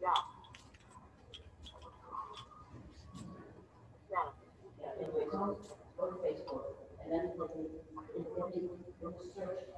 Yeah. Yeah. And then, search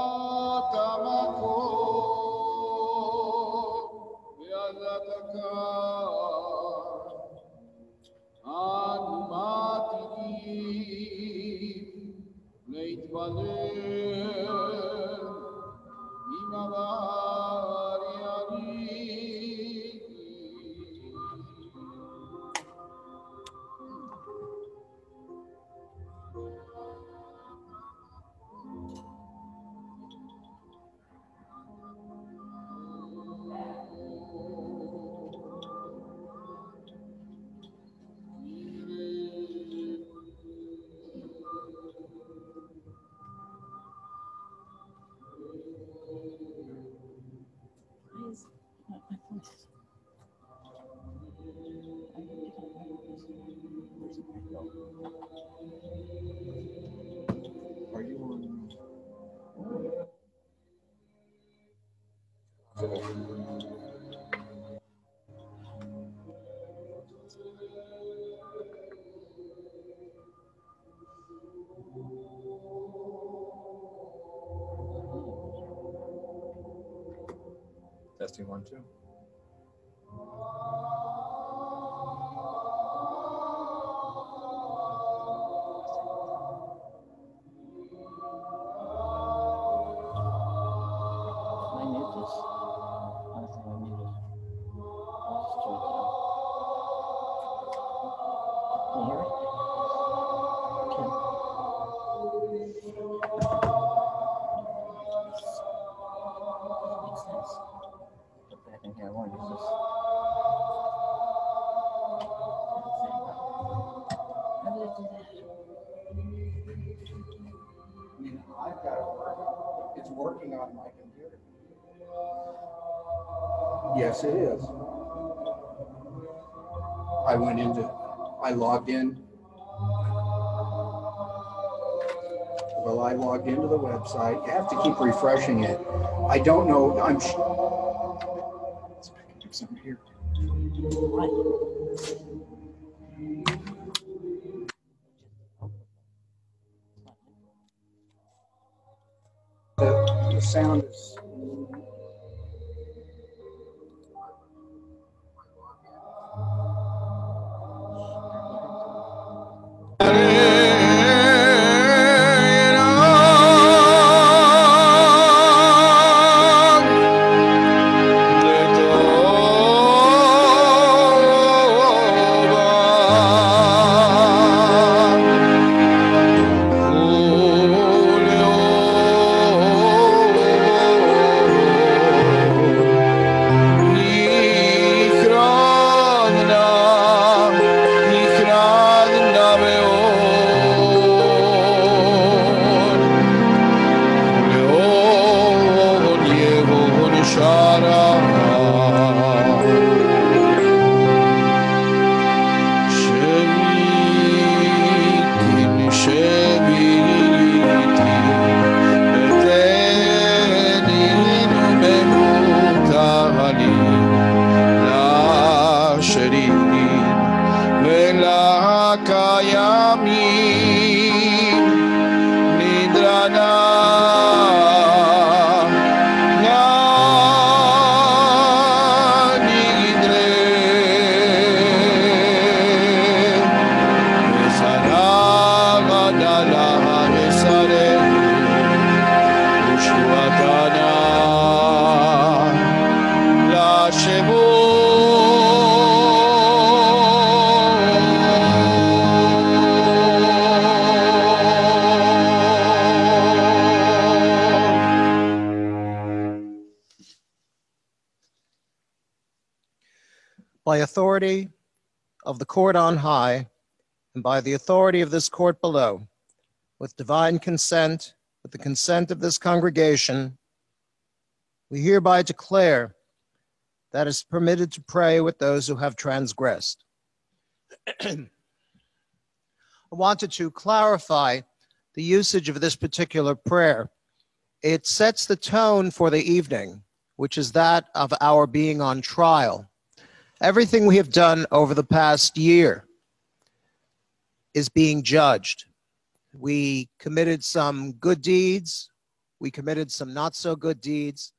One, It is. I went into, I logged in. Well, I logged into the website. You have to keep refreshing it. I don't know, I'm. Let's see if I can do something here. The, the sound is. Court on high and by the authority of this court below, with divine consent, with the consent of this congregation, we hereby declare that it's permitted to pray with those who have transgressed. I wanted to clarify the usage of this particular prayer. It sets the tone for the evening, which is that of our being on trial. Everything we have done over the past year is being judged. We committed some good deeds, we committed some not so good deeds,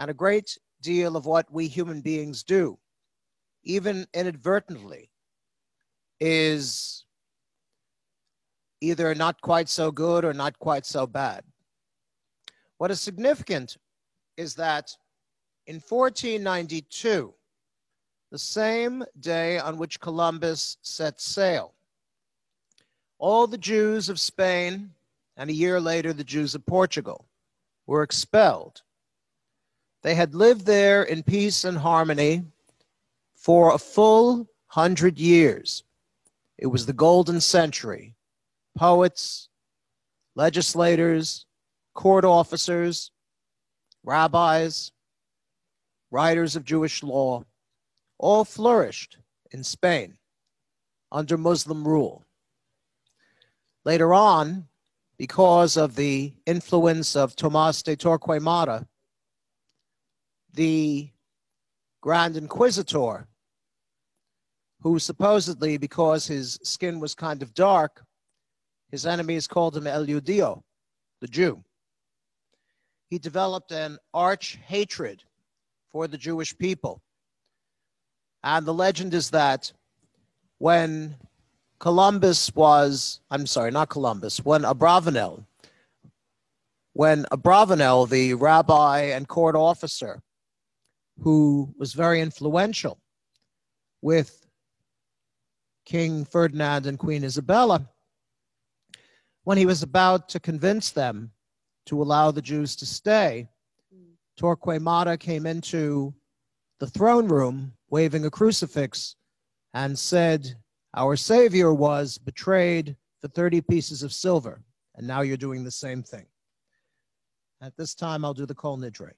and a great deal of what we human beings do, even inadvertently, is either not quite so good or not quite so bad. What is significant is that in 1492, the same day on which Columbus set sail, all the Jews of Spain and a year later the Jews of Portugal were expelled. They had lived there in peace and harmony for a full hundred years. It was the golden century. Poets, legislators, court officers, rabbis, writers of Jewish law, all flourished in Spain under Muslim rule. Later on, because of the influence of Tomas de Torquemada, the Grand Inquisitor, who supposedly, because his skin was kind of dark, his enemies called him El Judío, the Jew. He developed an arch hatred for the Jewish people. And the legend is that when Columbus was, I'm sorry, not Columbus, when Abravanel, when Abravanel, the rabbi and court officer who was very influential with King Ferdinand and Queen Isabella, when he was about to convince them to allow the Jews to stay, Torquemada came into the throne room waving a crucifix and said, Our Savior was betrayed for 30 pieces of silver, and now you're doing the same thing. At this time, I'll do the Kol Nidre.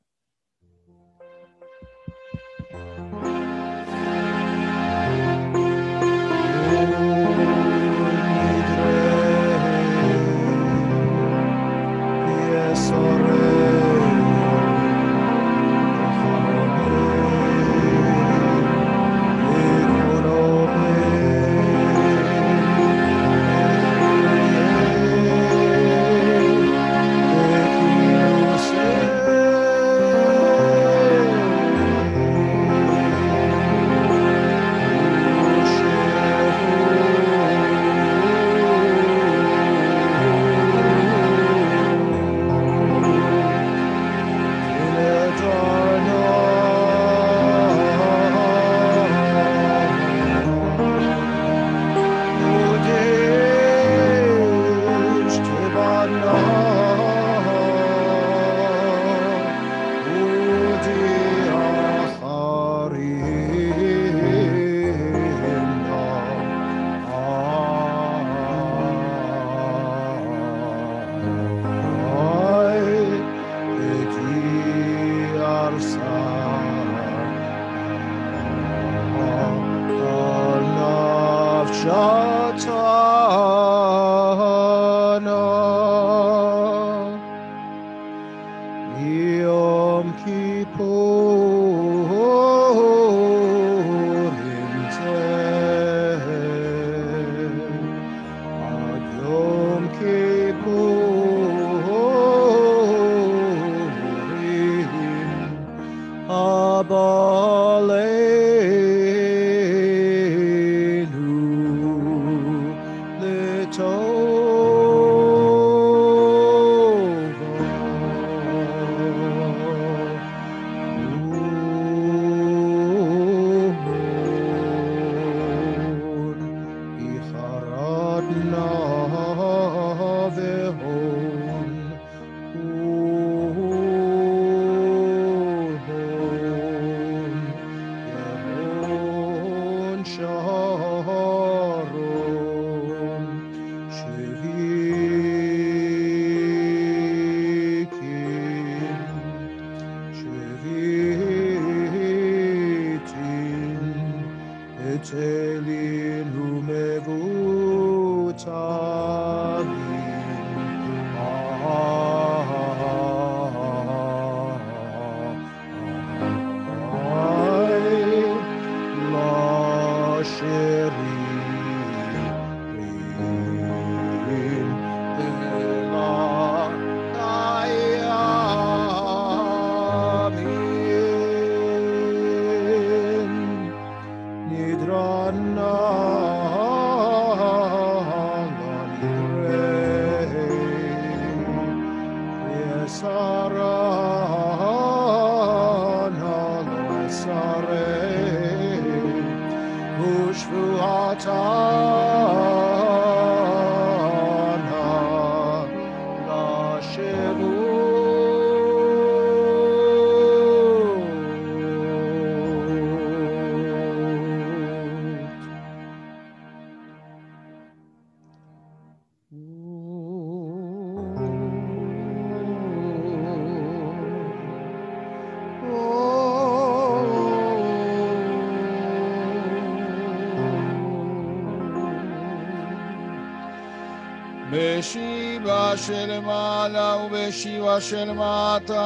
בשיבה של מעלה ובשיבה של מטה,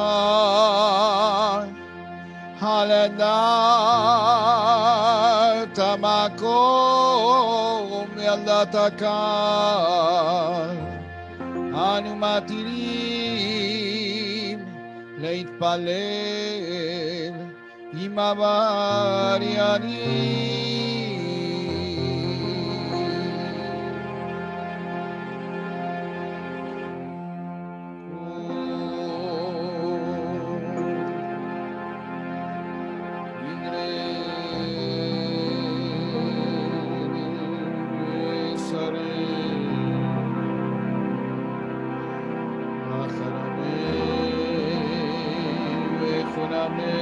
הלדת המקום ילדת הקהל, אנו מתירים להתפלל עם נסעת Amen.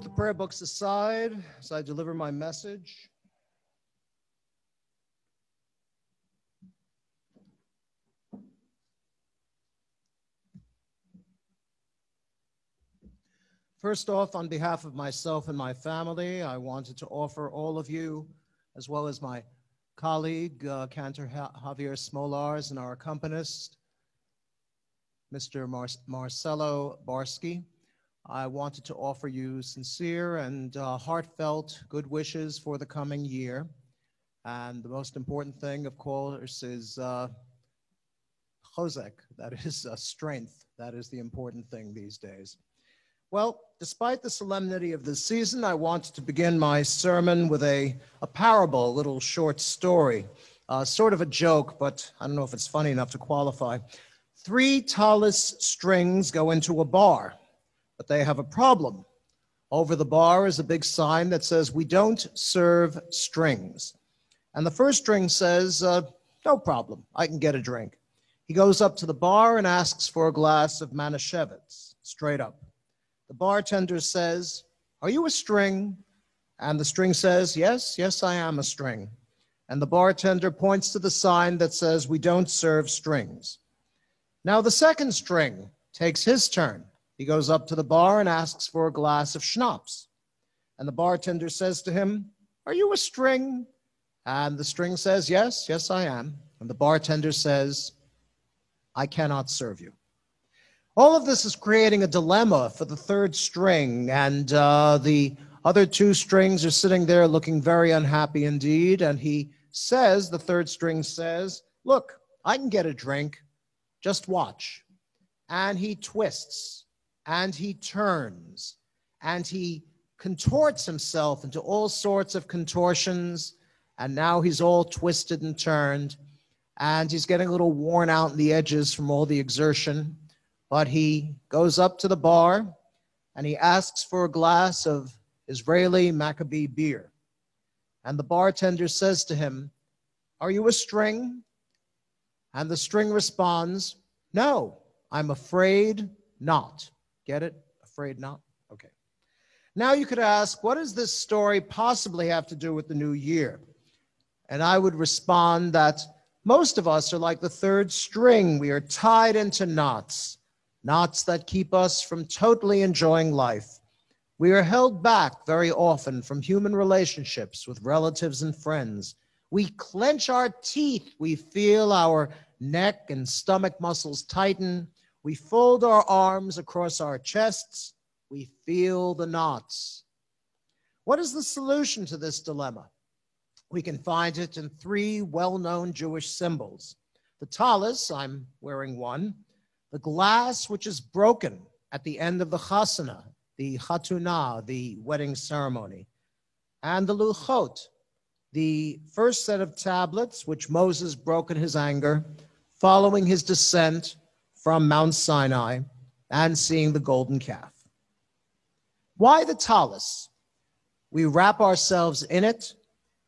put the prayer books aside as I deliver my message. First off, on behalf of myself and my family, I wanted to offer all of you, as well as my colleague, uh, Cantor Ja- Javier Smolars, and our accompanist, Mr. Mar- Marcelo Barsky, I wanted to offer you sincere and uh, heartfelt good wishes for the coming year. And the most important thing, of course, is uh, that is uh, strength. That is the important thing these days. Well, despite the solemnity of this season, I wanted to begin my sermon with a, a parable, a little short story, uh, sort of a joke, but I don't know if it's funny enough to qualify. Three tallis strings go into a bar but they have a problem. Over the bar is a big sign that says, We don't serve strings. And the first string says, uh, No problem, I can get a drink. He goes up to the bar and asks for a glass of Manischewitz, straight up. The bartender says, Are you a string? And the string says, Yes, yes, I am a string. And the bartender points to the sign that says, We don't serve strings. Now the second string takes his turn. He goes up to the bar and asks for a glass of schnapps. And the bartender says to him, Are you a string? And the string says, Yes, yes, I am. And the bartender says, I cannot serve you. All of this is creating a dilemma for the third string, and uh, the other two strings are sitting there looking very unhappy indeed. And he says, The third string says, Look, I can get a drink, just watch. And he twists and he turns and he contorts himself into all sorts of contortions. And now he's all twisted and turned. And he's getting a little worn out in the edges from all the exertion. But he goes up to the bar and he asks for a glass of Israeli Maccabee beer. And the bartender says to him, Are you a string? And the string responds, No, I'm afraid not. Get it? Afraid not? Okay. Now you could ask, what does this story possibly have to do with the new year? And I would respond that most of us are like the third string. We are tied into knots, knots that keep us from totally enjoying life. We are held back very often from human relationships with relatives and friends. We clench our teeth. We feel our neck and stomach muscles tighten. We fold our arms across our chests. We feel the knots. What is the solution to this dilemma? We can find it in three well known Jewish symbols the tallis, I'm wearing one, the glass, which is broken at the end of the chasana, the Chatunah, the wedding ceremony, and the Luchot, the first set of tablets which Moses broke in his anger following his descent from Mount Sinai and seeing the golden calf. Why the tallis? We wrap ourselves in it.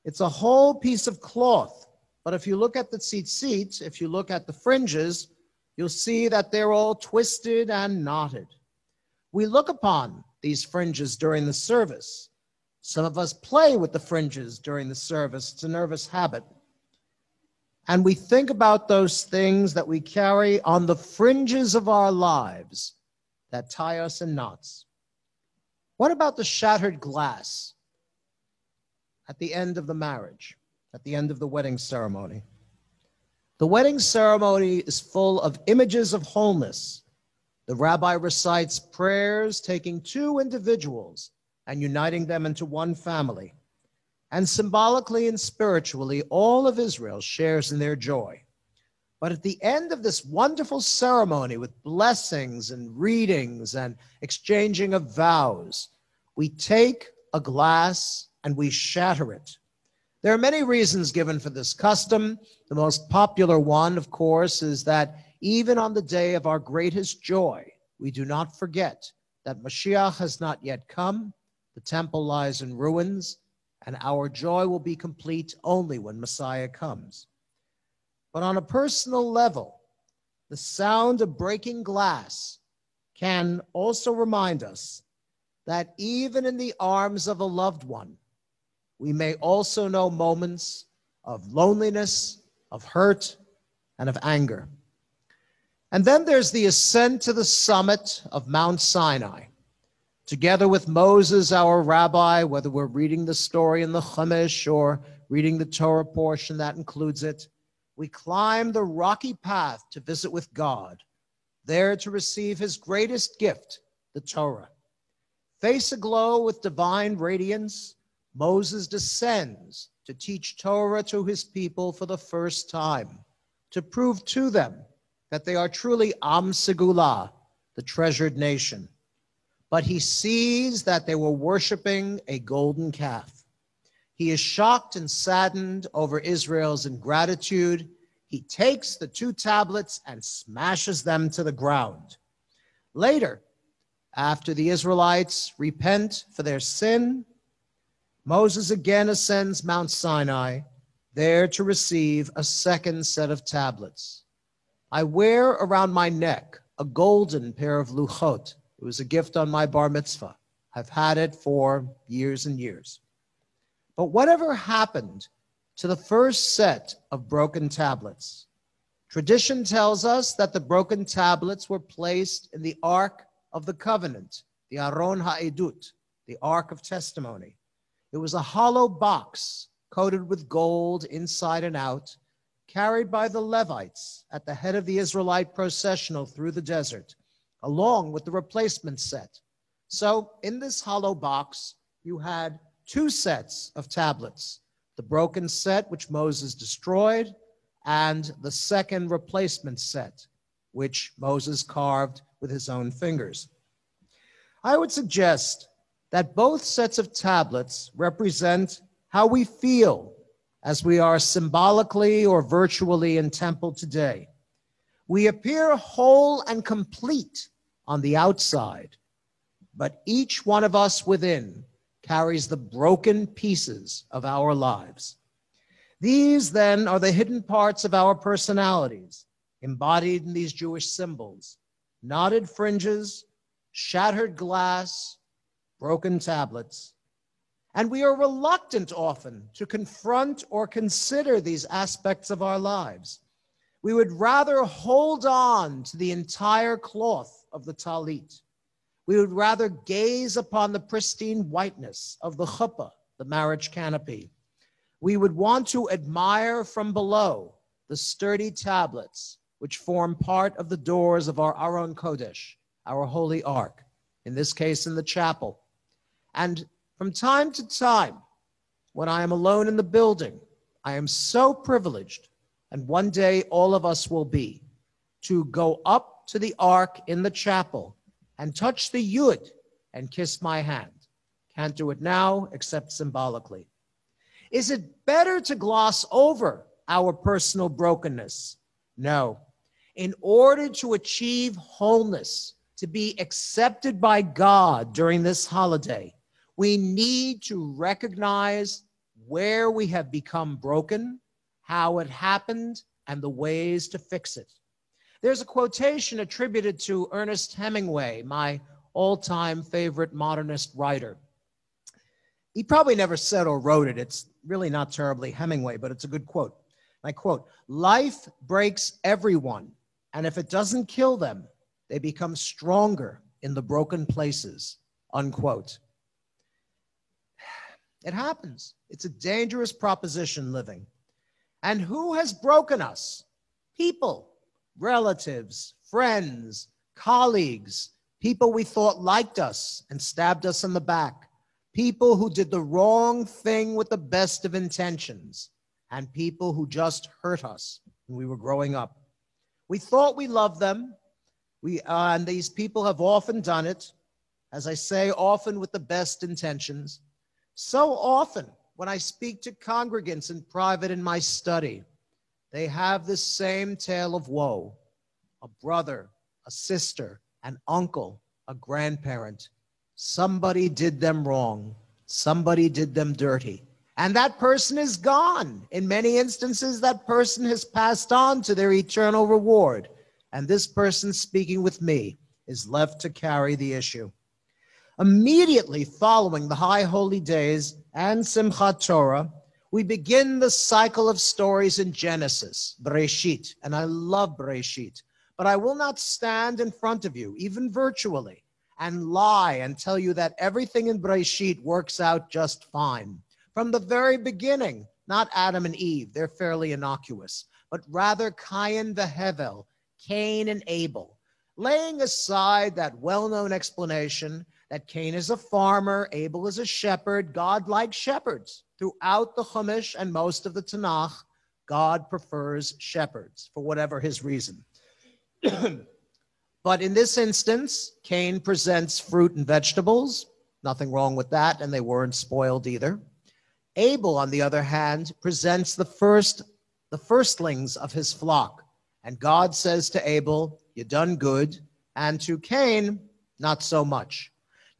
It's a whole piece of cloth. But if you look at the tzitzit, if you look at the fringes, you'll see that they're all twisted and knotted. We look upon these fringes during the service. Some of us play with the fringes during the service. It's a nervous habit. And we think about those things that we carry on the fringes of our lives that tie us in knots. What about the shattered glass at the end of the marriage, at the end of the wedding ceremony? The wedding ceremony is full of images of wholeness the rabbi recites prayers, taking two individuals and uniting them into one family. And symbolically and spiritually, all of Israel shares in their joy. But at the end of this wonderful ceremony with blessings and readings and exchanging of vows, we take a glass and we shatter it. There are many reasons given for this custom. The most popular one, of course, is that even on the day of our greatest joy, we do not forget that Mashiach has not yet come, the temple lies in ruins, and our joy will be complete only when Messiah comes. But on a personal level, the sound of breaking glass can also remind us that even in the arms of a loved one, we may also know moments of loneliness, of hurt, and of anger. And then there's the ascent to the summit of Mount Sinai. Together with Moses, our rabbi, whether we're reading the story in the Chumash or reading the Torah portion that includes it, we climb the rocky path to visit with God, there to receive his greatest gift, the Torah. Face aglow with divine radiance, Moses descends to teach Torah to his people for the first time, to prove to them that they are truly Am Segula, the treasured nation. But he sees that they were worshiping a golden calf. He is shocked and saddened over Israel's ingratitude. He takes the two tablets and smashes them to the ground. Later, after the Israelites repent for their sin, Moses again ascends Mount Sinai, there to receive a second set of tablets. I wear around my neck a golden pair of luchot. It was a gift on my bar mitzvah. I've had it for years and years. But whatever happened to the first set of broken tablets? Tradition tells us that the broken tablets were placed in the Ark of the Covenant, the Aron Ha'edut, the Ark of Testimony. It was a hollow box coated with gold inside and out carried by the Levites at the head of the Israelite processional through the desert, along with the replacement set. So, in this hollow box, you had two sets of tablets the broken set, which Moses destroyed, and the second replacement set, which Moses carved with his own fingers. I would suggest that both sets of tablets represent how we feel as we are symbolically or virtually in temple today. We appear whole and complete on the outside, but each one of us within carries the broken pieces of our lives. These then are the hidden parts of our personalities, embodied in these Jewish symbols knotted fringes, shattered glass, broken tablets, and we are reluctant often to confront or consider these aspects of our lives. We would rather hold on to the entire cloth of the talit. We would rather gaze upon the pristine whiteness of the chuppah, the marriage canopy. We would want to admire from below the sturdy tablets which form part of the doors of our Aron Kodesh, our holy ark, in this case in the chapel. And from time to time, when I am alone in the building, I am so privileged, and one day all of us will be, to go up to the ark in the chapel and touch the yud and kiss my hand. Can't do it now except symbolically. Is it better to gloss over our personal brokenness? No. In order to achieve wholeness, to be accepted by God during this holiday, we need to recognize where we have become broken, how it happened, and the ways to fix it. There's a quotation attributed to Ernest Hemingway, my all time favorite modernist writer. He probably never said or wrote it. It's really not terribly Hemingway, but it's a good quote. I quote Life breaks everyone, and if it doesn't kill them, they become stronger in the broken places. Unquote. It happens. It's a dangerous proposition living. And who has broken us? People, relatives, friends, colleagues, people we thought liked us and stabbed us in the back, people who did the wrong thing with the best of intentions, and people who just hurt us when we were growing up. We thought we loved them, we, uh, and these people have often done it, as I say, often with the best intentions. So often, when I speak to congregants in private in my study, they have the same tale of woe a brother, a sister, an uncle, a grandparent. Somebody did them wrong, somebody did them dirty. And that person is gone. In many instances, that person has passed on to their eternal reward. And this person speaking with me is left to carry the issue. Immediately following the high holy days and Simchat Torah, we begin the cycle of stories in Genesis, Breshit, and I love Breshit. But I will not stand in front of you, even virtually, and lie and tell you that everything in Breshit works out just fine. From the very beginning, not Adam and Eve, they're fairly innocuous, but rather Cain the Hevel, Cain and Abel. Laying aside that well known explanation that Cain is a farmer, Abel is a shepherd, God likes shepherds. Throughout the Chumash and most of the Tanakh, God prefers shepherds for whatever his reason. but in this instance, Cain presents fruit and vegetables. Nothing wrong with that, and they weren't spoiled either. Abel, on the other hand, presents the first the firstlings of his flock. And God says to Abel, You done good. And to Cain, not so much.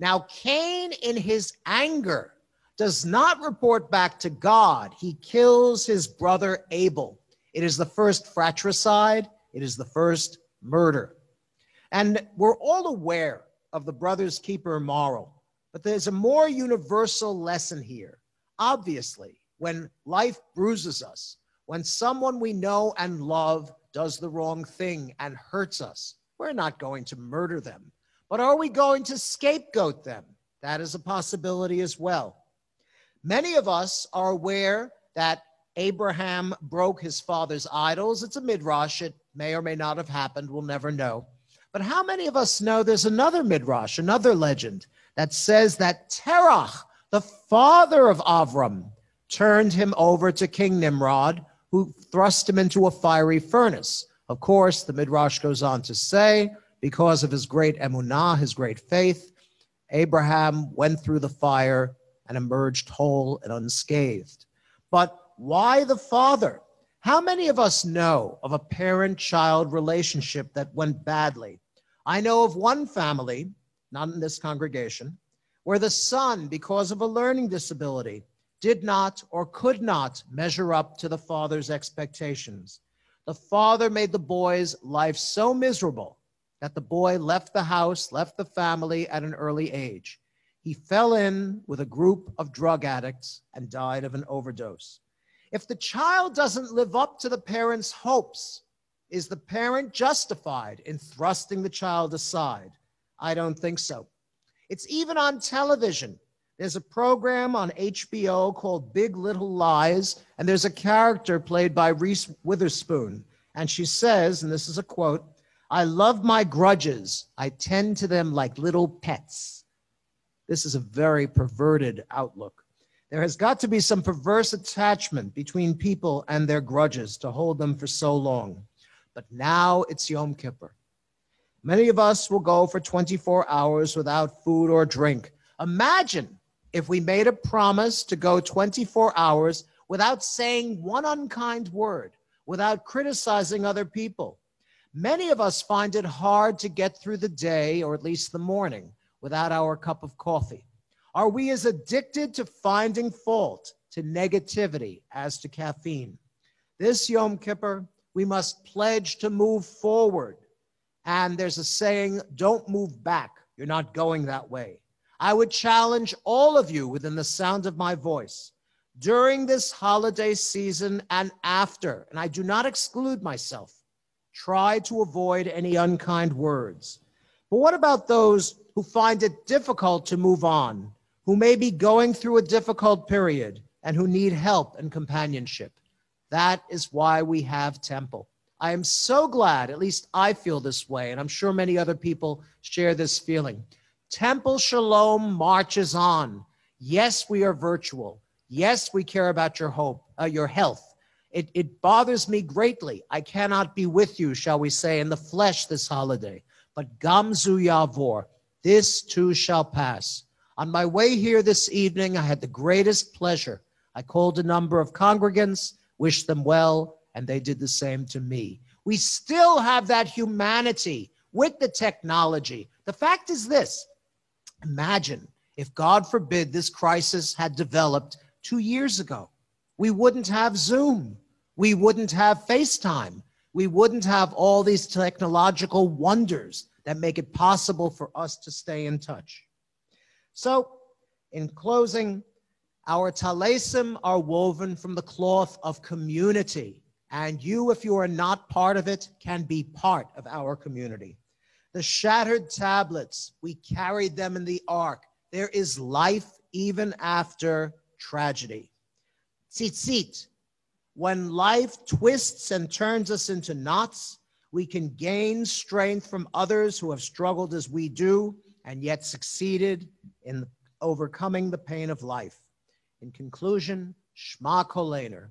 Now, Cain, in his anger, does not report back to God. He kills his brother Abel. It is the first fratricide, it is the first murder. And we're all aware of the brother's keeper moral, but there's a more universal lesson here. Obviously, when life bruises us, when someone we know and love does the wrong thing and hurts us, we're not going to murder them. But are we going to scapegoat them? That is a possibility as well. Many of us are aware that Abraham broke his father's idols. It's a midrash. It may or may not have happened. We'll never know. But how many of us know there's another midrash, another legend that says that Terach, the father of Avram, turned him over to King Nimrod, who thrust him into a fiery furnace. Of course, the midrash goes on to say, because of his great emunah, his great faith, Abraham went through the fire and emerged whole and unscathed. But why the father? How many of us know of a parent child relationship that went badly? I know of one family, not in this congregation, where the son, because of a learning disability, did not or could not measure up to the father's expectations. The father made the boy's life so miserable that the boy left the house, left the family at an early age. He fell in with a group of drug addicts and died of an overdose. If the child doesn't live up to the parent's hopes, is the parent justified in thrusting the child aside? I don't think so. It's even on television. There's a program on HBO called Big Little Lies, and there's a character played by Reese Witherspoon. And she says, and this is a quote I love my grudges. I tend to them like little pets. This is a very perverted outlook. There has got to be some perverse attachment between people and their grudges to hold them for so long. But now it's Yom Kippur. Many of us will go for 24 hours without food or drink. Imagine if we made a promise to go 24 hours without saying one unkind word, without criticizing other people. Many of us find it hard to get through the day, or at least the morning, without our cup of coffee. Are we as addicted to finding fault, to negativity, as to caffeine? This Yom Kippur, we must pledge to move forward. And there's a saying, don't move back. You're not going that way. I would challenge all of you within the sound of my voice during this holiday season and after, and I do not exclude myself, try to avoid any unkind words. But what about those who find it difficult to move on, who may be going through a difficult period, and who need help and companionship? That is why we have Temple. I am so glad, at least I feel this way, and I'm sure many other people share this feeling. Temple Sholom marches on. Yes, we are virtual. Yes, we care about your hope, uh, your health. It, it bothers me greatly. I cannot be with you, shall we say, in the flesh this holiday. But Gamzu Yavor, this too shall pass. On my way here this evening, I had the greatest pleasure. I called a number of congregants, wished them well, and they did the same to me. We still have that humanity with the technology. The fact is this imagine if, God forbid, this crisis had developed two years ago. We wouldn't have Zoom. We wouldn't have FaceTime. We wouldn't have all these technological wonders that make it possible for us to stay in touch. So, in closing, our talesim are woven from the cloth of community, and you, if you are not part of it, can be part of our community. The shattered tablets, we carried them in the ark. There is life even after tragedy. Tzitzit, when life twists and turns us into knots, we can gain strength from others who have struggled as we do and yet succeeded in overcoming the pain of life. In conclusion, Shema Koleinu,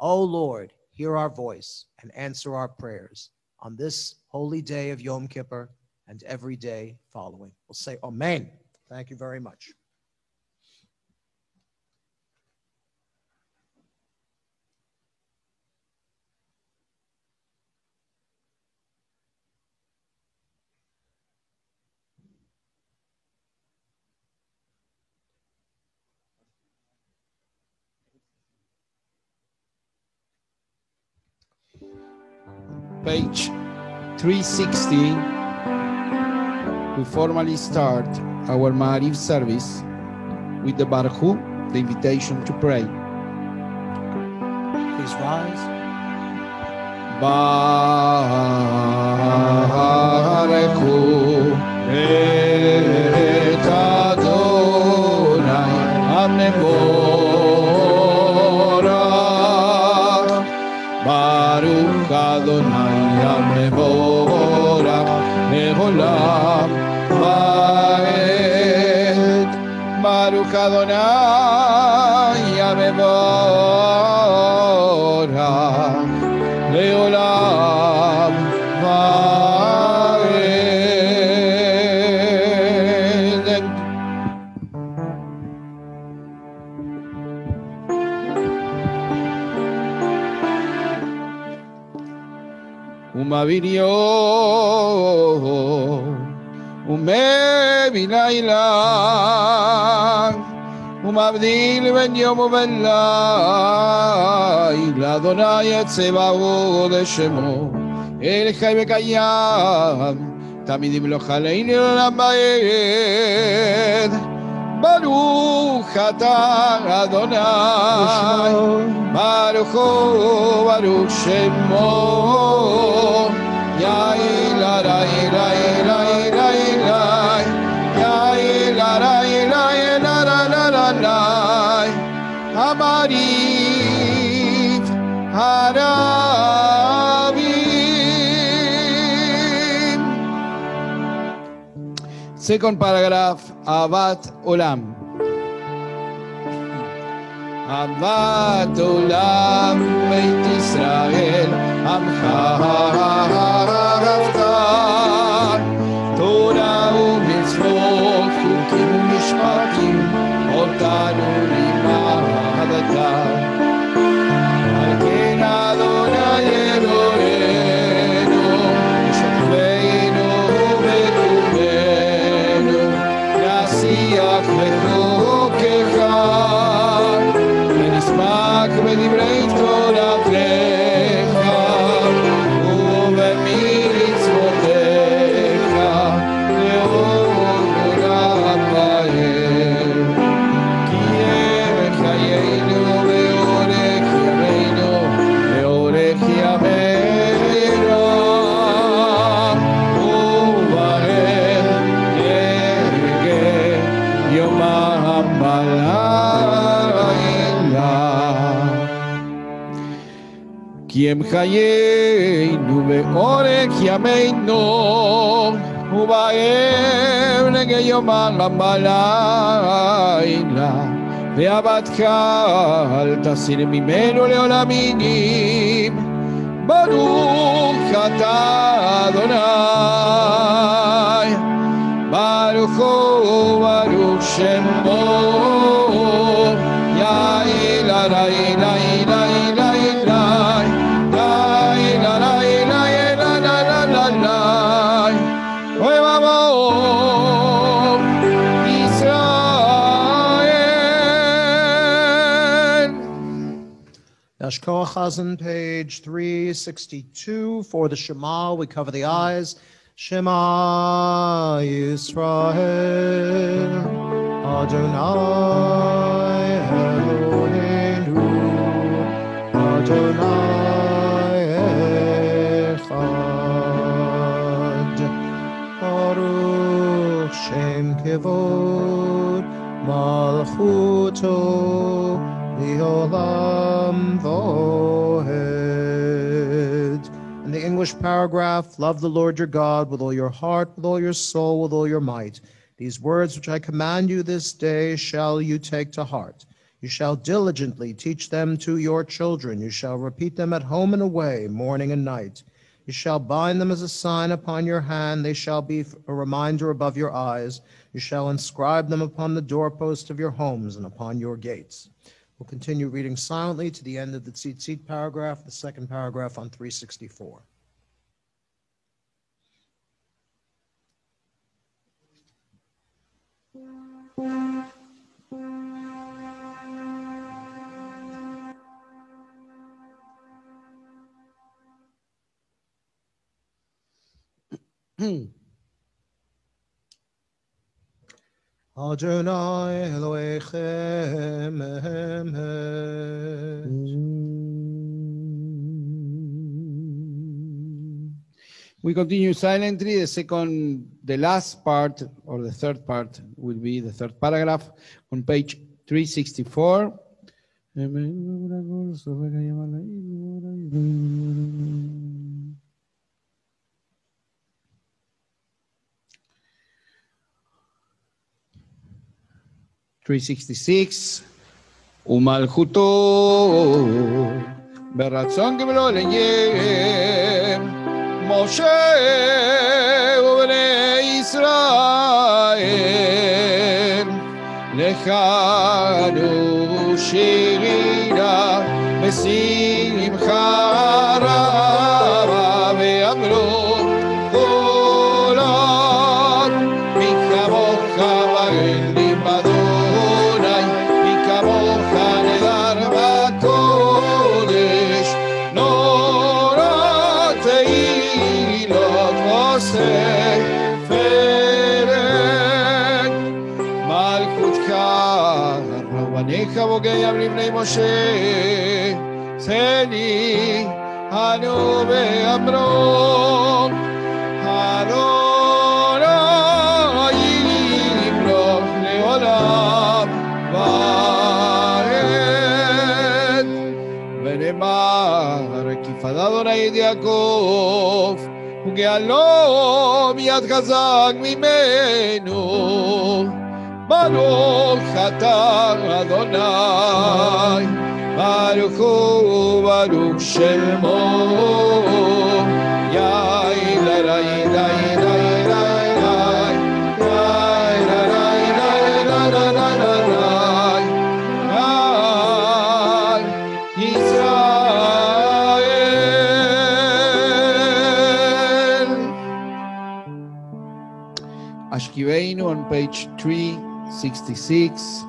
O Lord, hear our voice and answer our prayers on this holy day of Yom Kippur and every day following. We'll say Amen. Thank you very much. Page 360, we formally start our Mariv service with the Barhu, the invitation to pray. Please rise. Baruchu et Adonai Amnevorach Baruch Adonai Amnevorach Leolam Vaed Baruch Adonai Amnevorach Umavirio Umevinaila Umavdil ben yom uvelai Ladonai et Tsebaot Shemo El Chai Bekayam תמיד ימלוך עלינו לעולם ועד. Baruchata Adonai. Baruchu Baruch Shemo Yai la la la la la la Yai la la la la la la la la Amarit Harai Second paragraph, Avat Olam. Avat Olam Beit Israel Amcha Torah כי הם חיינו באורך ימינו, ובהם נגע יומם בלילה. ועבדך אל תסיר ממנו לעולמים. ברוך אתה אדוני, ברוך הוא ברוך שמו. יאי לה לה לה Yashkoa page 362. For the Shema, we cover the eyes. Shema Yisrael, Adonai Eloheinu, Adonai Echad. Baruch Shem Kevod, Malchuto, Leolam English paragraph, love the Lord your God with all your heart, with all your soul, with all your might. These words which I command you this day shall you take to heart. You shall diligently teach them to your children. You shall repeat them at home and away, morning and night. You shall bind them as a sign upon your hand. They shall be a reminder above your eyes. You shall inscribe them upon the doorpost of your homes and upon your gates. We'll continue reading silently to the end of the tzitzit paragraph, the second paragraph on 364. Adonai Elohim We continue silently. The second, the last part or the third part will be the third paragraph on page 364. Three sixty six. Umaljuto. Berrazón que me lo leñé. Moshe Ubne Israel. Lechanu Shirina Messiah moshe seni hanu amron haron ayim lo leolam vaed venemar kifadadon aydiakov וגאלו מיד חזק ממנו Baruch atah Adonai, Baruch hu Baruch shemo, Yair Rai Rai Israel. Ashkireinu on page 3 66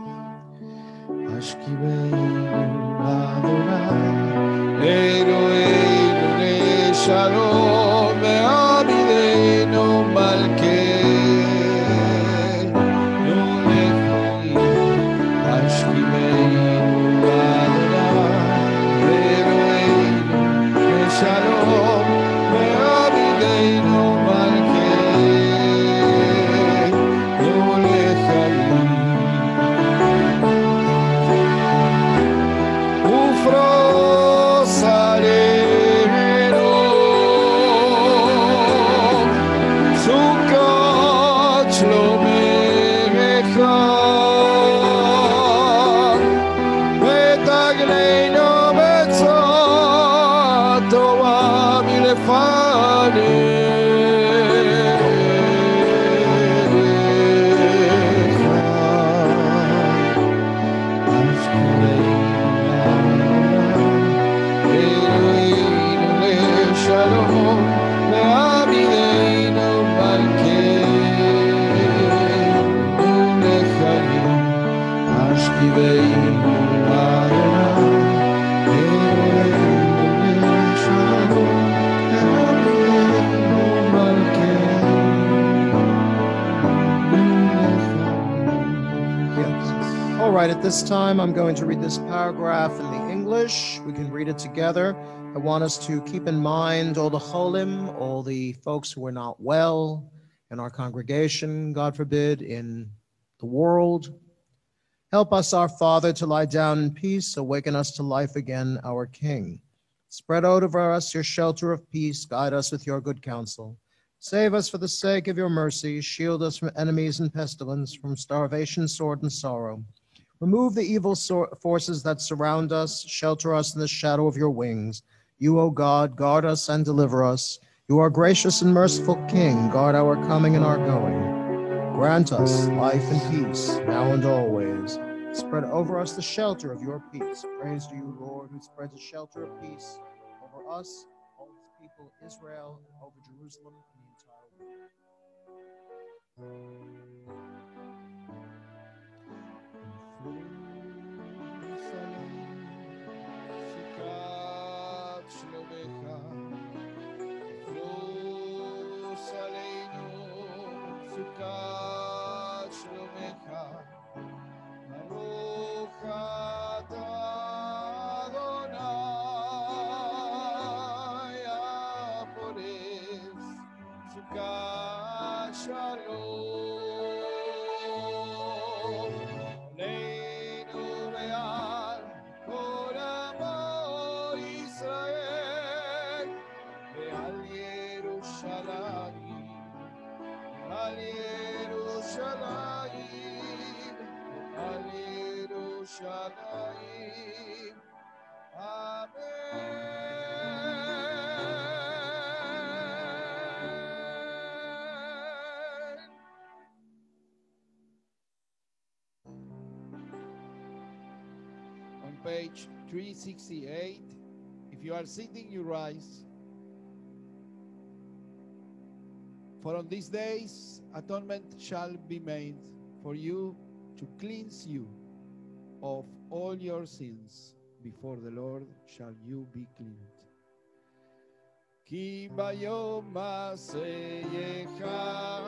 together. I want us to keep in mind all the cholim, all the folks who are not well in our congregation, God forbid, in the world. Help us, our Father, to lie down in peace. Awaken us to life again, our King. Spread out over us your shelter of peace. Guide us with your good counsel. Save us for the sake of your mercy. Shield us from enemies and pestilence, from starvation, sword, and sorrow. Remove the evil sor- forces that surround us. Shelter us in the shadow of your wings. You, O God, guard us and deliver us. You are gracious and merciful King. Guard our coming and our going. Grant us life and peace, now and always. Spread over us the shelter of your peace. Praise to you, Lord, who spreads a shelter of peace over us, all his people, Israel, over Jerusalem and the entire world. 368. If you are sitting, you rise. For on these days atonement shall be made for you to cleanse you of all your sins. Before the Lord shall you be cleaned. כי ביום הזה יכפר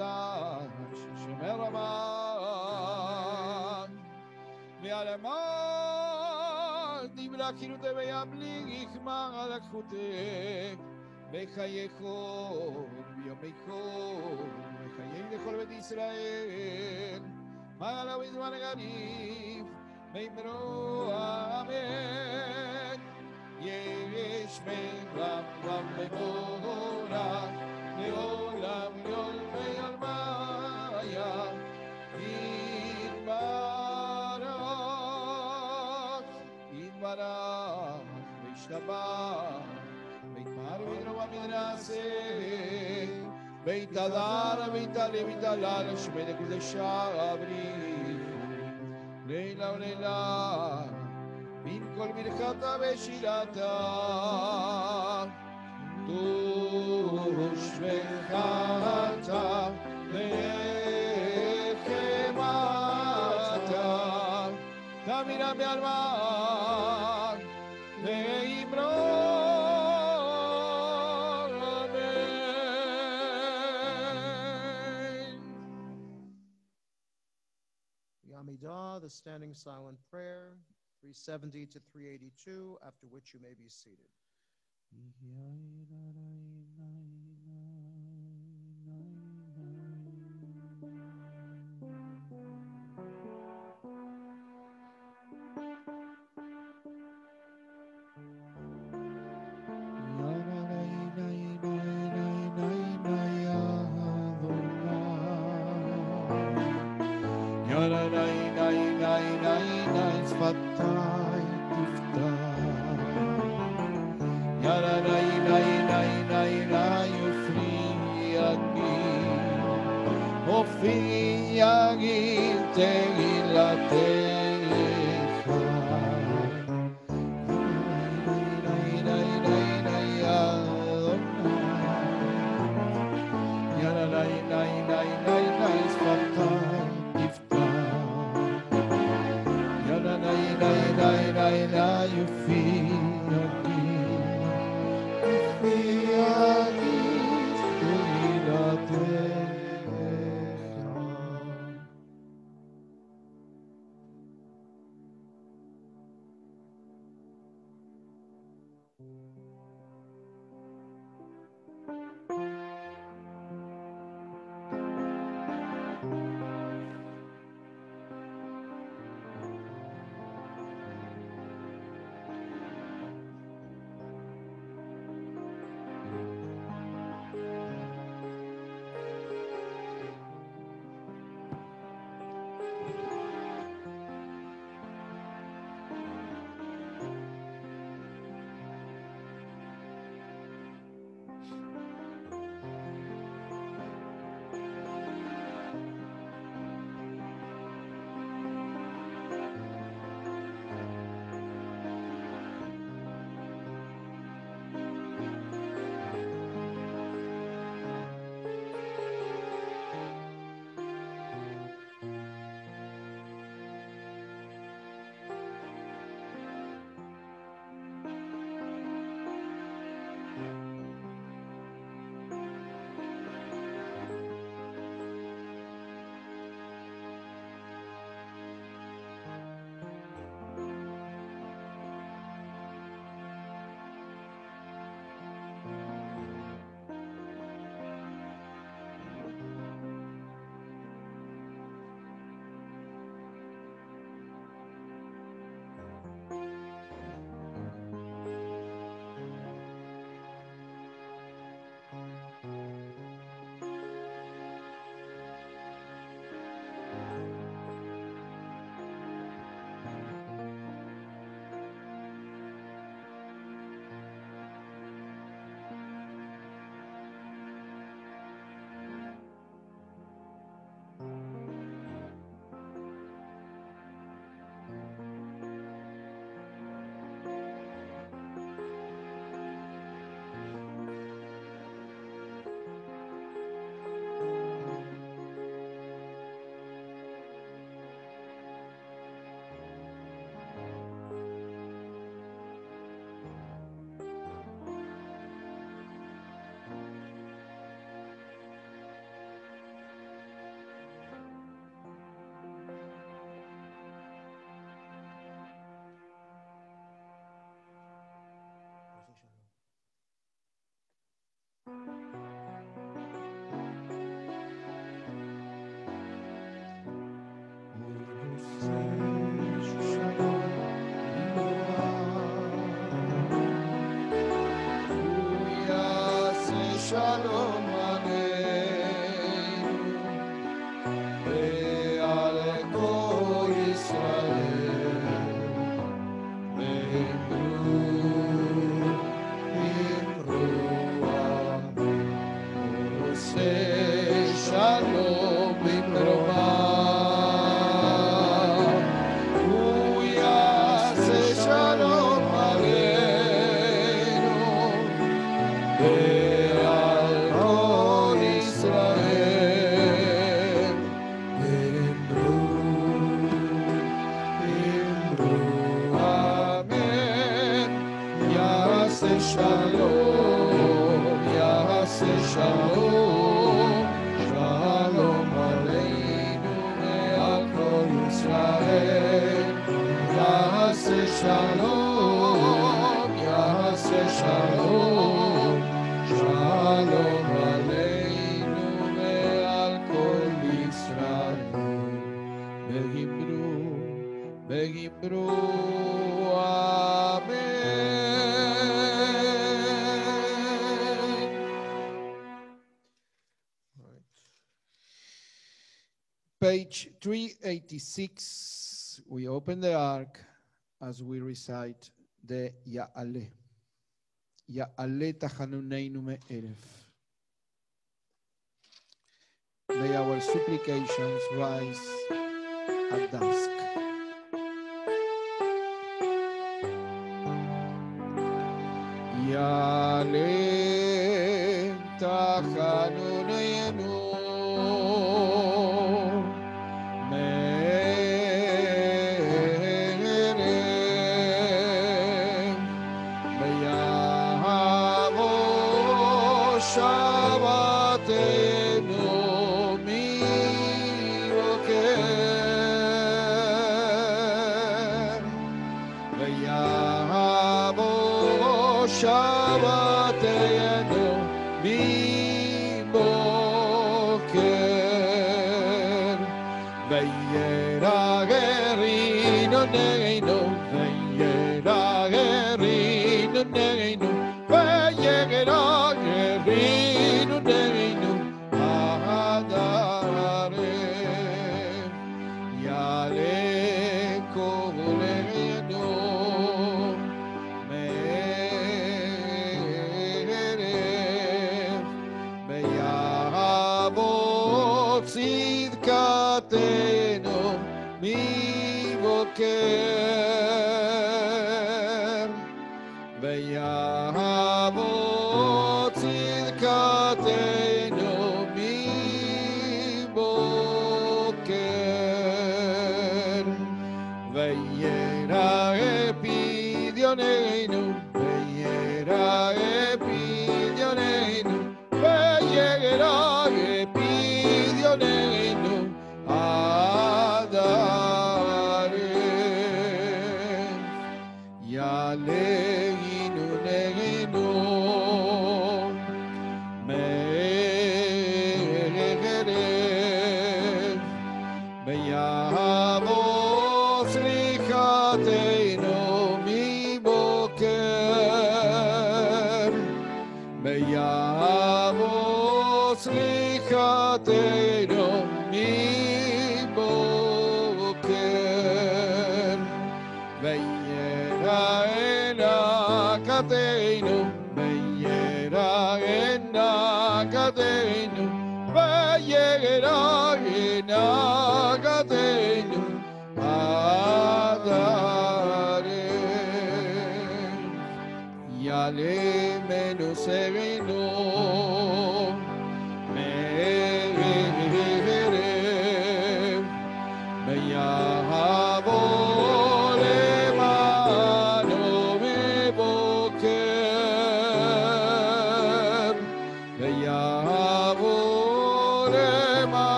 ויתקדש שומר אמן ועלמד נמלא כאילו וימליך מה לקחותך בחייכו ביומייכו וחיי לכל בית ישראל מעלה וזמן גניב מימרו אמן יש מרם רם למורה לעולם יולמי עלמיה יתברך יתברך וישתבח בית מר ודרום המדרסה בית הדר בית הלב בית הלל שמי לקודשה אבריחו לילה ולילה מן כל מלכתה ושירתה the standing silent prayer, 370 to 382, after which you may be seated. Nine, nine, nine, Sofia ginten ilaten You feel 26, we open the ark as we recite the Ya'ale. Ya'ale Tahanuneinume Eref. May our supplications rise at dusk. Ya'ale Tahanuneinume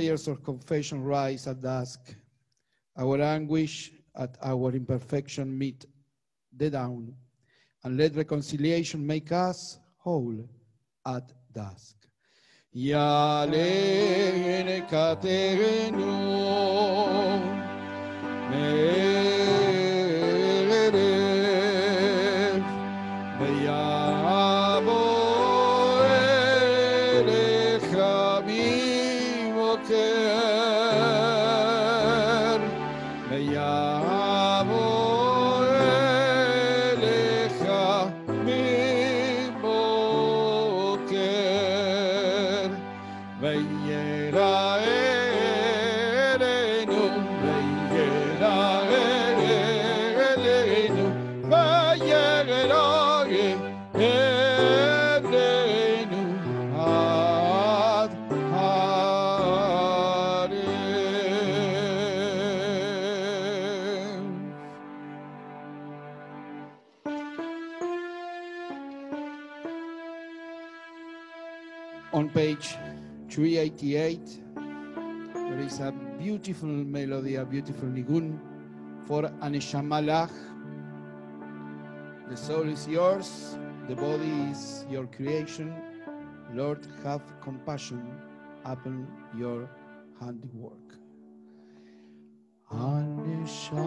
prayers of confession rise at dusk. Our anguish at our imperfection meet the dawn, and let reconciliation make us whole at dusk. Yale 28, there is a beautiful melody, a beautiful nigun for Aneshama The soul is yours, the body is your creation. Lord, have compassion upon your handiwork. Aneshama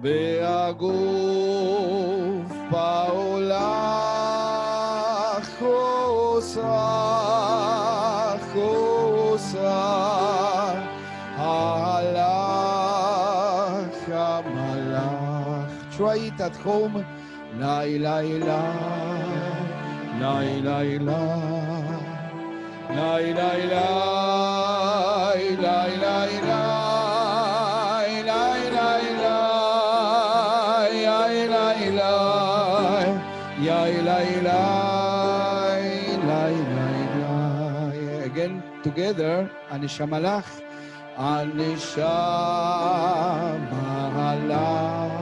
Beagov Paolah right at home. La la la, la la la, la la la, la la la. Again, together, Anishamalach. Anishamalach.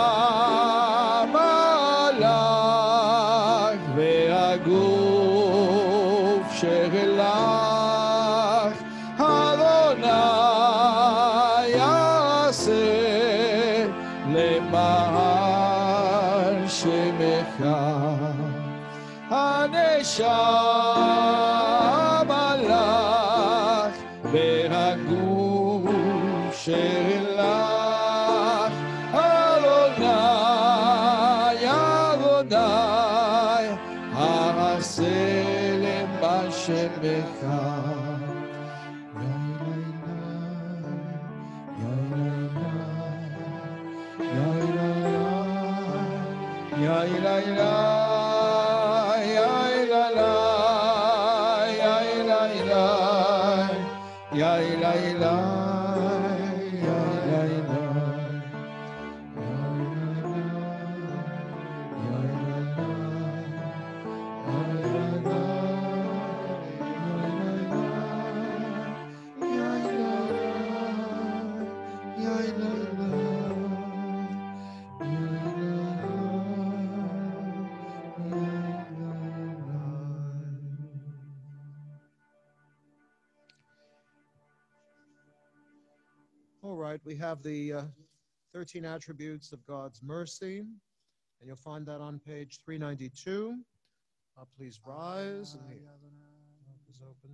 have the uh, 13 attributes of God's mercy, and you'll find that on page 392. Uh, please rise. And the is open.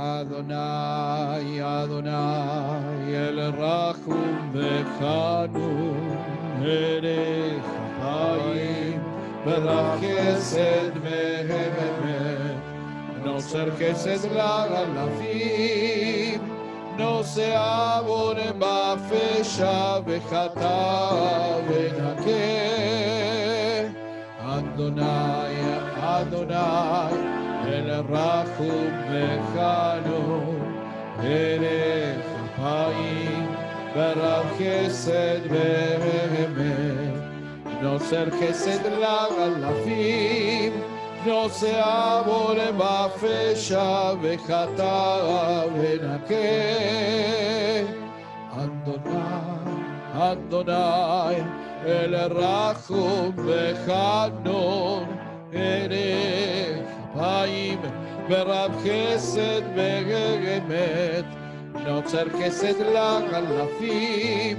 Adonai, Adonai, el Rachum Bechanu, Erech Mehemet, no ser Chesed La'alafim, no sea Bonem Bafesha Bechata Benakeh, Adonai, Adonai, el Rachum Bechanu, Erech Haim, Berach Chesed Behemet, no ser Chesed La'alafim, no sea Bonem Bafesha Bechata Benakeh, Adonai, Adonai, el Rachum Bechanu, Erech Haim, Berab Chesed Behemet, no ser Chesed La'alafim,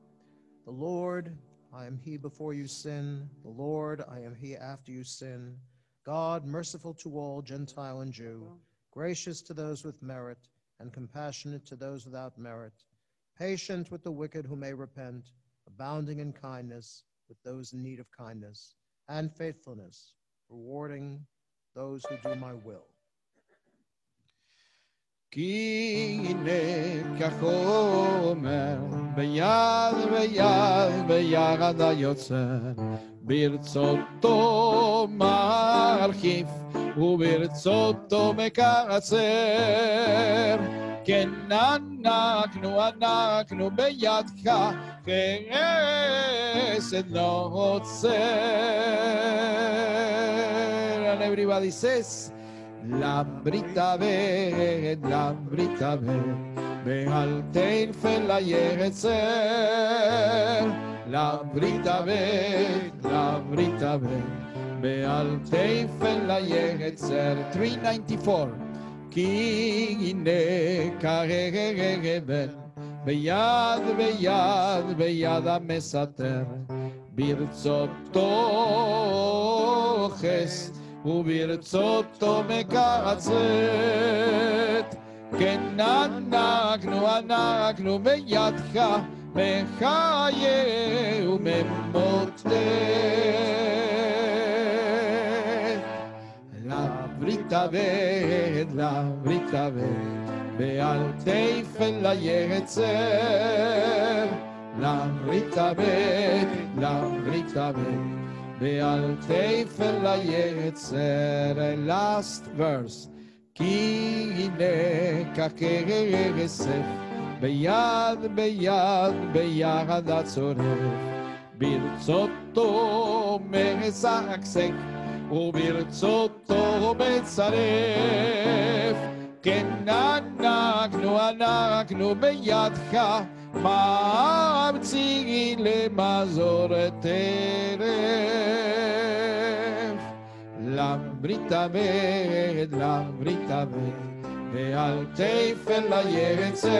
The Lord, I am he before you sin. The Lord, I am he after you sin. God, merciful to all, Gentile and Jew, gracious to those with merit, and compassionate to those without merit, patient with the wicked who may repent, abounding in kindness with those in need of kindness, and faithfulness, rewarding those who do my will. כי הנה כחומר ביד ביד ביד היוצר. ברצותו מרחיב וברצותו מקצר כן אנחנו אנחנו בידך חסד לא עוצר. Everybody says למברית אבד, למברית אבד, ואל תנפל ליצר. למברית אבד, למברית אבד, ואל תנפל ליצר. 394 כי הנה כרגל ביד ביד ביד המסתר ברצותו חסד וברצותו מקצת. כן אנחנו, אנחנו בידך, מחיה וממוטט. לברית אבד, לברית אבד, ואל תפל ליצר. לברית אבד, לברית אבד. ואל תפל ליצר. last verse. כי הנה ככסף ביד ביד ביד הצורף ברצותו משגשג וברצותו מצרף כן אנחנו אנחנו בידך מאמצים למזור טרף למברית אבד, למברית אבד, ואל תפל ליצר.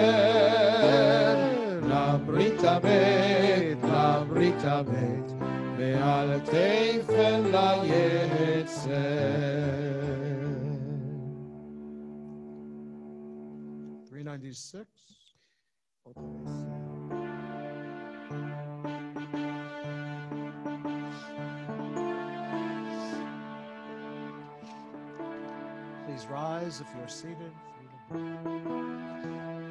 למברית אבד, למברית אבד, ואל תפל ליצר. Three ninety six. Please rise if you're seated.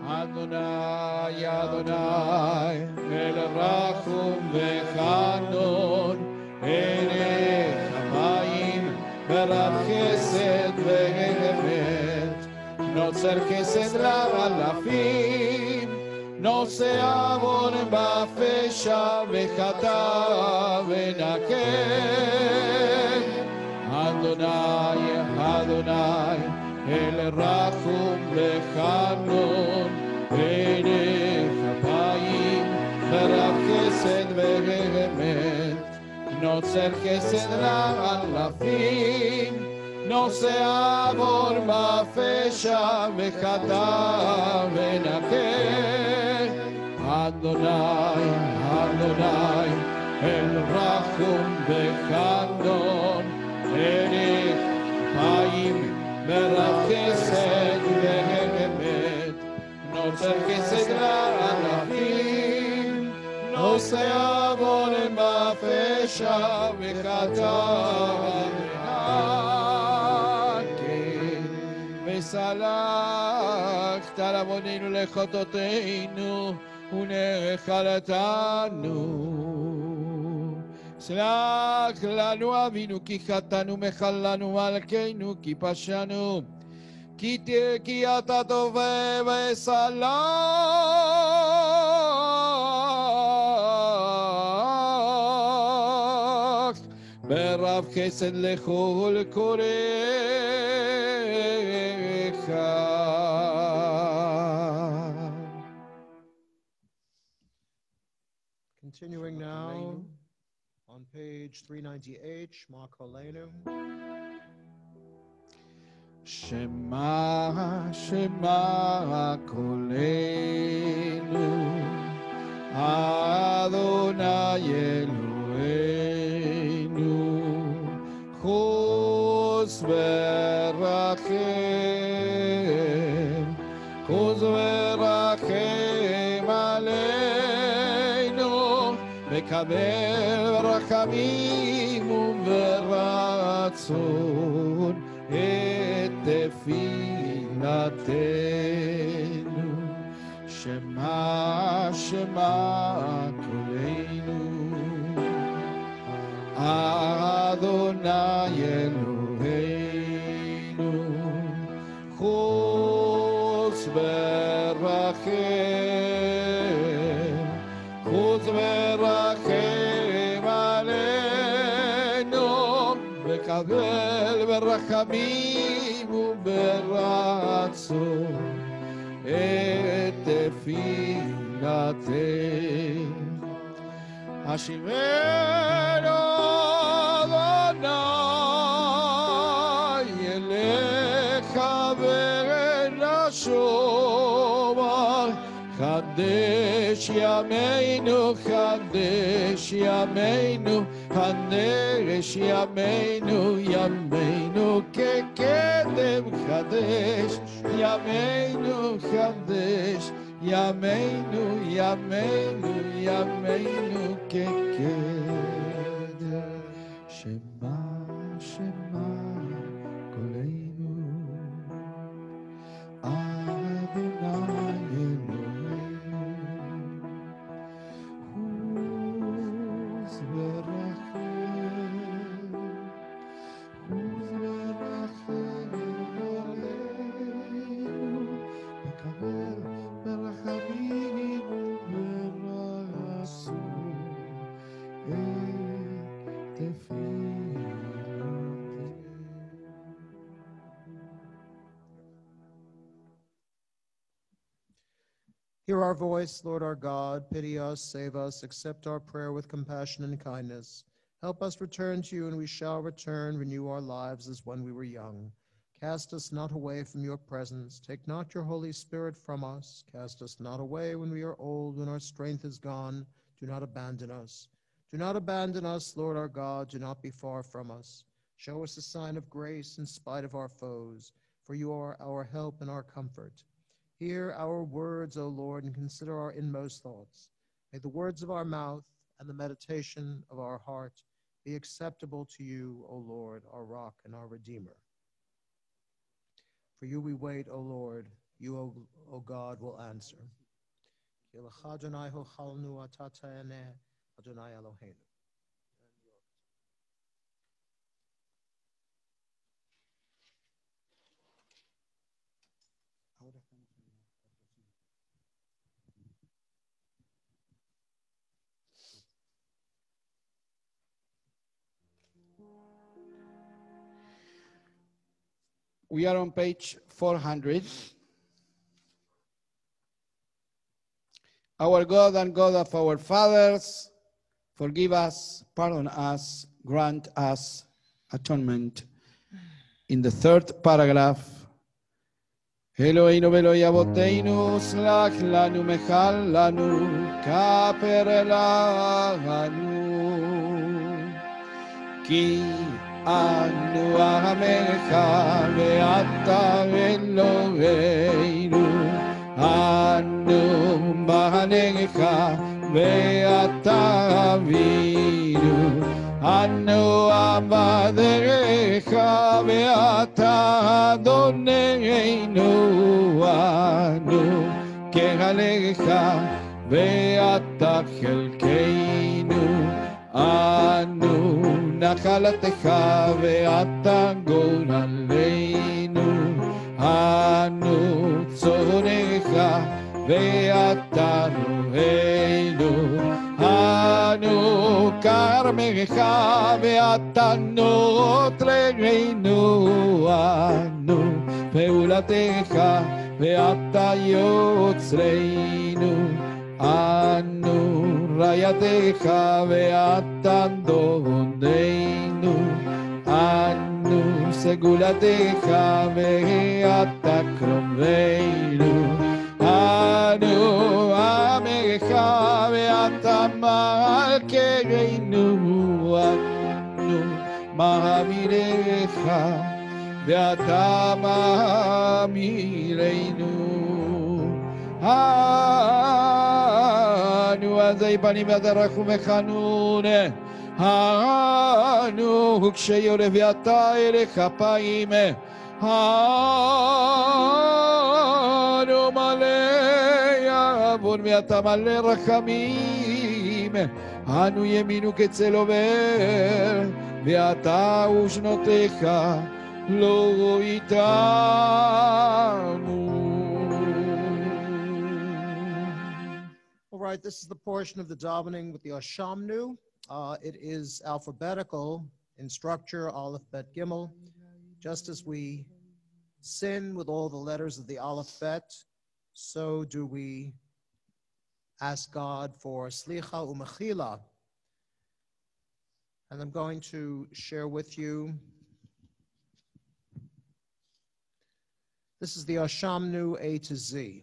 Adonai, Adonai, El Rachum Vechanon, Erech Hamayim, Verav Chesed Ve'emet, Notzer Chesed Lav Alafim, עוון בפשע וחטא ונקם. אדוני, אדוני, אל רחום וחנון, ערך אפיים, ורב חסד ואמת, נוצר חסד לאלפים, נושא עוון בפשע וחטא ונקם. אדוני, אדוני, אל רחום וחנון, אפיים, ורב חסד ואמת, נוצר חסד לאלפים, נושא עוון בפשע וחטא. וסלחת על עווננו לחטאותינו ונחלתנו. סלח לנו אבינו כי חטאנו מחלנו מלכנו כי פשענו כי תהיה כי אתה טוב וסלח ברב חסד לכל קוראיך. Continuing now on page 398, Shema Koleinu. Shema, Shema Koleinu, Adonai Eloheinu, Chos Yamel Rachamim Uveratzon Et Tefilatenu Shema Shema Koleinu Adonai Eloheinu Chutz Ben מקבל ברחמים וברצון. את תפילתנו. השיבנו אדוני אליך ונשומר חדש ימינו חדש ימינו חדש ימינו ימינו כקדם חדש ימינו חדש ימינו ימינו ימינו כקדם Our voice, Lord our God. Pity us, save us, accept our prayer with compassion and kindness. Help us return to you, and we shall return. Renew our lives as when we were young. Cast us not away from your presence. Take not your Holy Spirit from us. Cast us not away when we are old, when our strength is gone. Do not abandon us. Do not abandon us, Lord our God. Do not be far from us. Show us a sign of grace in spite of our foes, for you are our help and our comfort. Hear our words, O Lord, and consider our inmost thoughts. May the words of our mouth and the meditation of our heart be acceptable to you, O Lord, our rock and our redeemer. For you we wait, O Lord, you, O, o God, will answer. Adonai Eloheinu. We are on page 400. Our God and God of our fathers, forgive us, pardon us, grant us atonement. In the third paragraph, Eloheinu slach lanu mechal lanu, kaper. Ki anu amecha ve'ata Eloheinu, anu banecha ve'ata avinu, anu amadecha ve'ata adoneinu, anu kehalecha ve'ata chelkeinu, anu נחלתך ואתה גורלנו, אנו צונך ואתה רואינו, אנו כרמך ואתה נוטרנו, אנו פעולתך ואתה יוצרנו, אנו Rayate jave atando boneinu anu segulate jave atakromeinu anu ame jave atamal que reinu anu mahamire jave atamamirenu אנו עזי פנים ודרכו וחנון, אנו קשי יורה ואתה ארך אפיים, אנו מלא יעבוד ואתה מלא רחמים, אנו ימינו כצל עובר, ואתה ושנותיך לא איתנו. Right, this is the portion of the davening with the Ashamnu. Uh, it is alphabetical in structure, Aleph Bet Gimel. Just as we sin with all the letters of the Aleph Bet, so do we ask God for Slicha Umechila. And I'm going to share with you. This is the Ashamnu A to Z.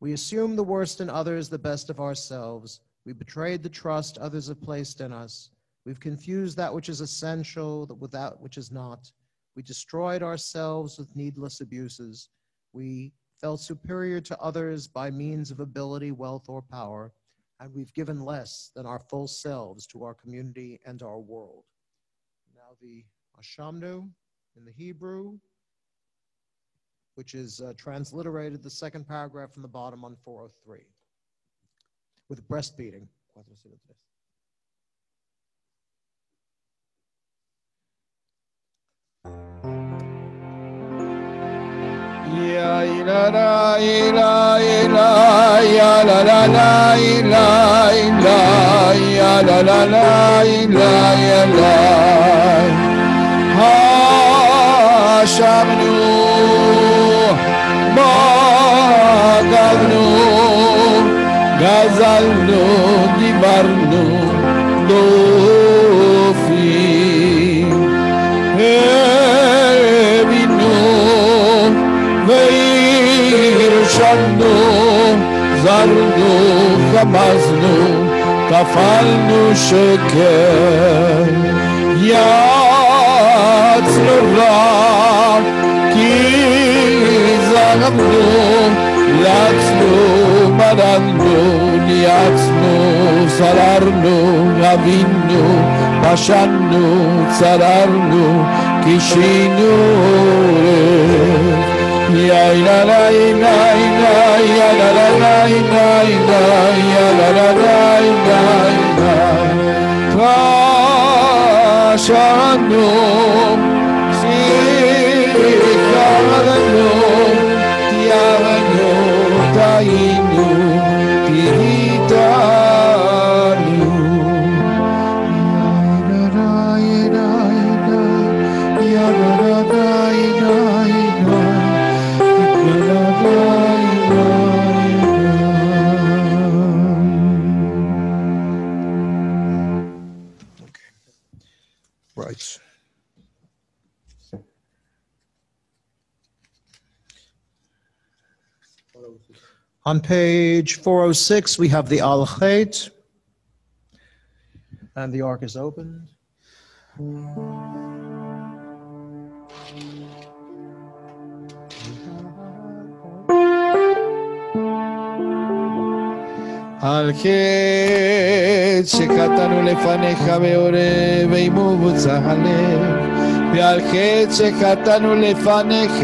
We assume the worst in others, the best of ourselves. We betrayed the trust others have placed in us. We've confused that which is essential with that which is not. We destroyed ourselves with needless abuses. We felt superior to others by means of ability, wealth, or power, and we've given less than our full selves to our community and our world. Now, the Ashamnu in the Hebrew, which is uh, transliterated the second paragraph from the bottom on 403 with breastfeeding. Ya غزلنو دیوارنو دوفی بینو ویرشنو زرنو خمزنو تفلنو شکر یاتنو را کی زنم نو لاتنو Sarannu, Niyatnu, Sararnu, Gavinnu, Paşannu, Sararnu, Kişinu, Ya la la la la ya la la la la la ya la la la la la Paşannu, On page 406, we have the Al Khayt. And the ark is opened. על חטא שחטאנו לפניך בעורב ועמו בוצע הלב ועל חטא שחטאנו לפניך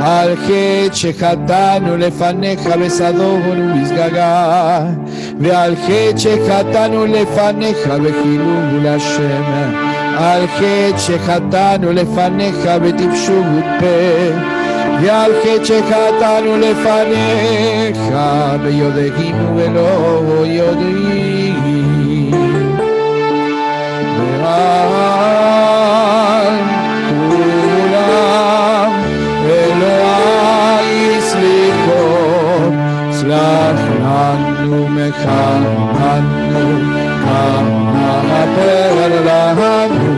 על חטא שחטאנו לפניך בסדום ובשגגה, ועל חטא שחטאנו לפניך בחילול השם, על חטא שחטאנו לפניך בטיפשות פה. ועל חטא שחטאנו לפניך ביודענו ולא יודעים. Hanu Mecha Hanu Hanu Hanu Hanu Hanu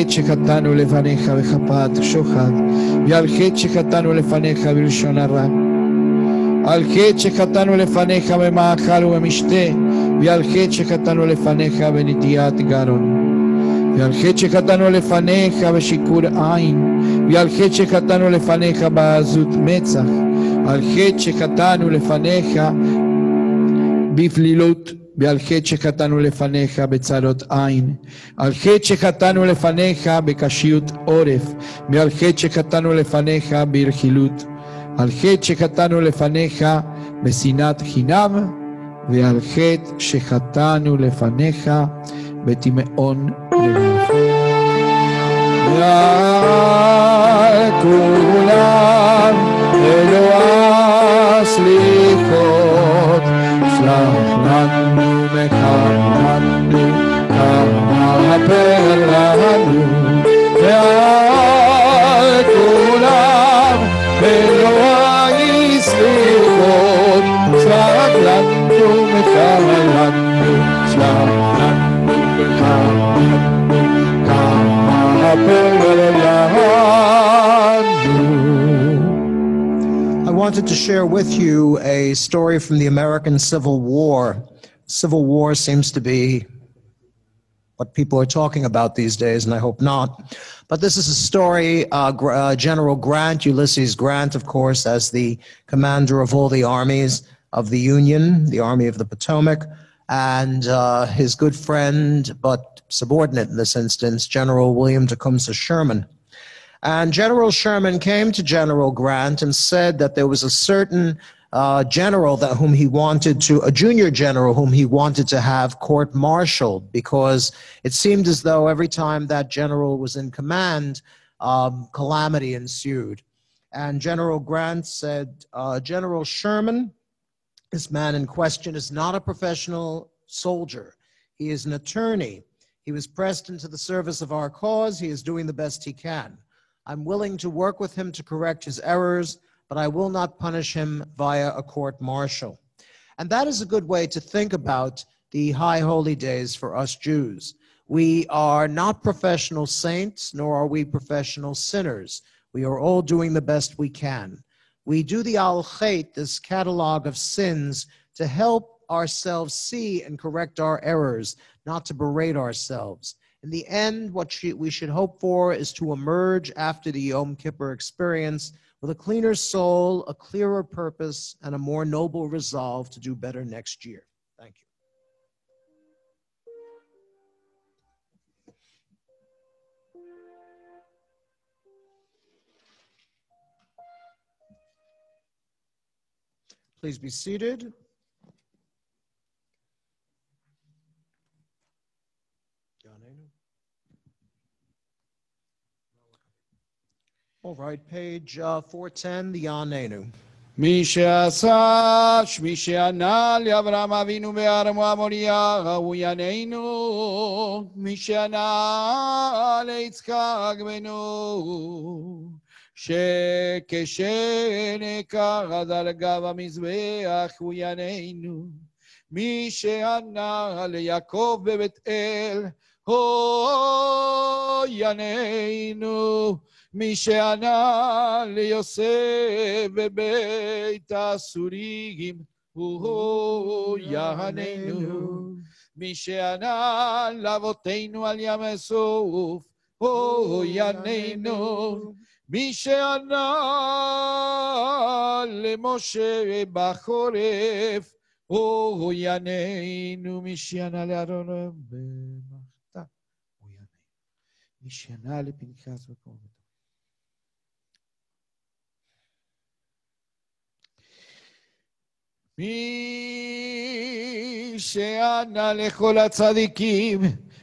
חטא שחטאנו לפניך בכפת שוחד, ועל חטא שחטאנו לפניך בלשון הרע. על חטא שחטאנו לפניך במאכל ובמשתה, ועל חטא שחטאנו לפניך בנטיית גרון. ועל חטא שחטאנו לפניך בשיקור עין, ועל חטא שחטאנו לפניך בעזות מצח, על חטא שחטאנו לפניך בפלילות, ועל חטא שחטאנו לפניך בצרות עין, על חטא שחטאנו לפניך בקשיות עורף, ועל חטא שחטאנו לפניך ברכילות, על חטא שחטאנו לפניך בשנאת חינם, ועל חטא שחטאנו לפניך בתימאון לבב. ועל כולם אלוה סליחות, סלח לנו I wanted to share with you a story from the American Civil War. Civil War seems to be what people are talking about these days, and I hope not. But this is a story, uh, uh, General Grant, Ulysses Grant, of course, as the commander of all the armies of the Union, the Army of the Potomac, and uh, his good friend, but subordinate in this instance, General William Tecumseh Sherman. And General Sherman came to General Grant and said that there was a certain uh, general that whom he wanted to, a junior general whom he wanted to have court martialed because it seemed as though every time that general was in command, um, calamity ensued. And General Grant said, uh, General Sherman, this man in question is not a professional soldier. He is an attorney. He was pressed into the service of our cause. He is doing the best he can. I'm willing to work with him to correct his errors, but I will not punish him via a court martial. And that is a good way to think about the high holy days for us Jews. We are not professional saints, nor are we professional sinners. We are all doing the best we can. We do the Al Khayt, this catalog of sins, to help ourselves see and correct our errors, not to berate ourselves. In the end, what we should hope for is to emerge after the Yom Kippur experience with a cleaner soul, a clearer purpose, and a more noble resolve to do better next year. Thank you. Please be seated. All right, page uh, 410, the Yanenu. מי שעשה, מי שענה לאברהם אבינו בארם המוריה, הוא יננו. מי שענה ליצחק בנו, שכשנקח על גב המזבח, הוא יננו. מי שענה ליעקב בבית אל, הו יננו. מי שענה ליוסף בבית הסורים, הוא יעננו. מי שענה לאבותינו על ים הסוף, הוא יעננו. מי שענה למשה בחורף, הוא יעננו. מי שענה לאהרון במחתה, הוא יעננו. מי שענה לפנחס בקומתו. מי שענה לכל הצדיקים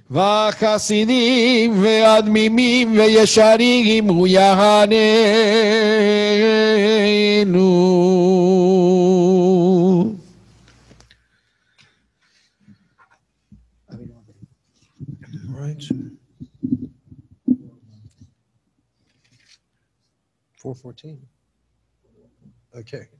והחסידים והדמימים וישרים הוא יעננו. Right. 414. Okay.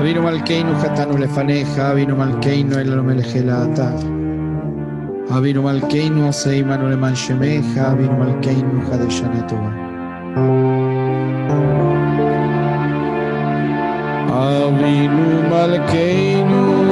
אבינו מלכנו חטאנו לפניך, אבינו מלכנו אין לנו מלך אלא אתה. אבינו מלכנו עשה עמנו למען שמך, אבינו מלכנו חדש שנה טובה. אבינו מלכנו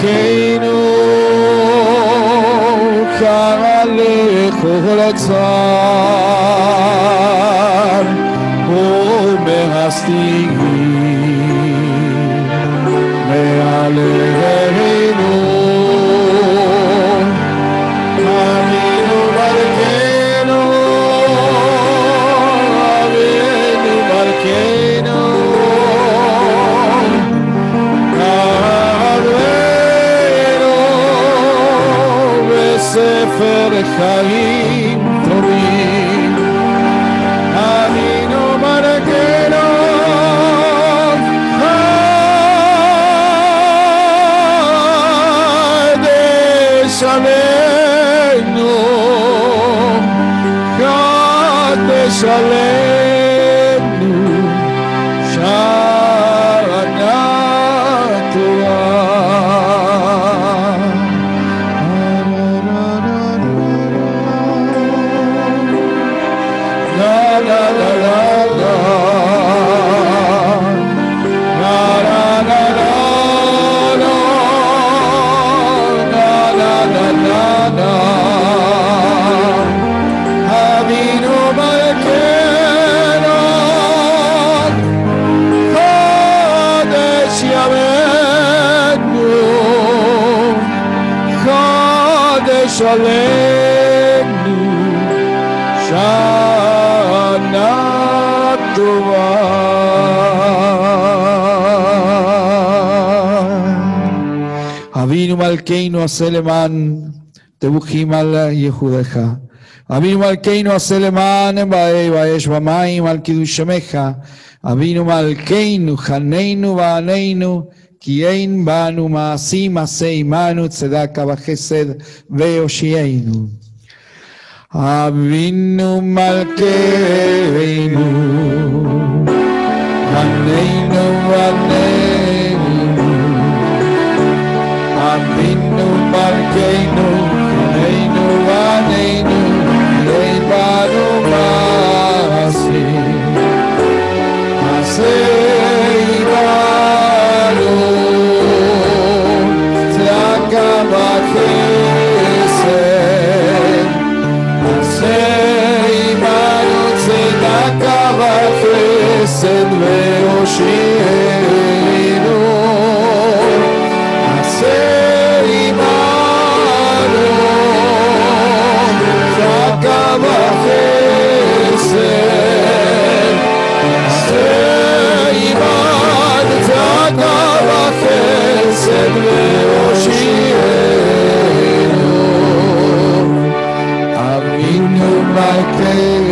מלכנו קרא לכל הצער ומהסטיגים caminho. חודש עלינו שנה טובה. אבינו מלכנו עשה למען תבוכים על יחודך. אבינו מלכנו עשה למען באי ואש במים על קידוש שמך. אבינו מלכנו חננו ועננו Kiein banu maasim seimanu tzedaka vahesed veoshienu. Avinu malkeinu, aneinu aneinu, avinu malkeinu, וחסד והושיענו מעשה עמנו צדקה וחסד מעשה עמנו צדקה וחסד והושיענו אבינו מלכנו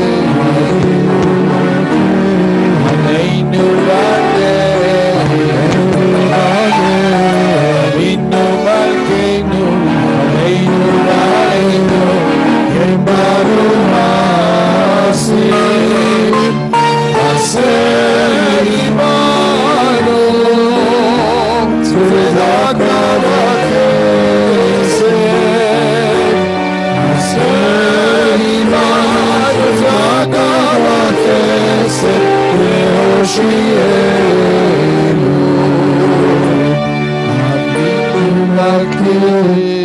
Mashiach, Malkimu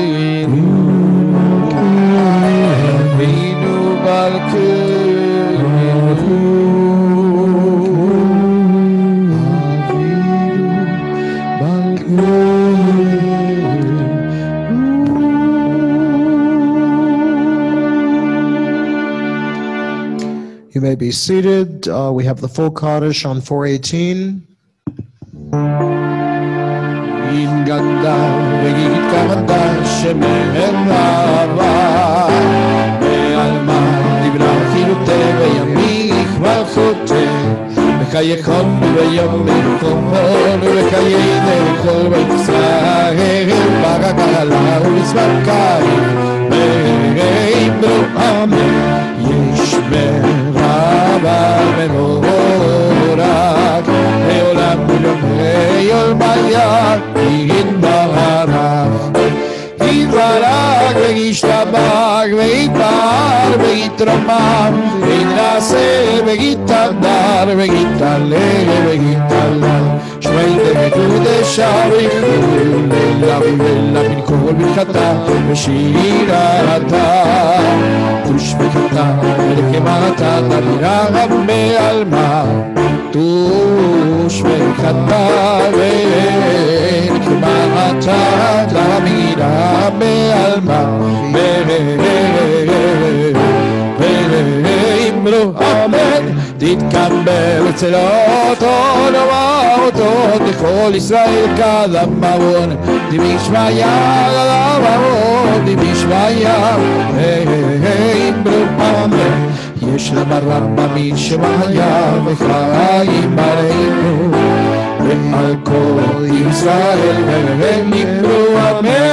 may be seated. Uh, we have the full Kaddish on 418. עם גנדה וגיתתה שמרבה בעלמה דיברה חילוטה וימיך מלכותה בחייכון ביום מלכון ובחיי כל בית ישראל בגלה ובצבקייך ואמרו אמן ויתפאר ויתרומם ויתנשא ויתהדר ויתהלל ויתהלל שמי וקודשה ויכול לילה ולילה מן כל ברכתה ושירתה תושבקתה ולקמתה תדירה בעלמה תושבקתה ולקמתה תדירה בעלמה ואמרו אמן תתקבל אצל אותו נאמר אותו לכל ישראל כדמרון דמשמיה כדמרון דמשמיה אמרו אמן יש למרמב"ם שמעיה וחיים עלינו ועל כל ישראל והם אמרו אמן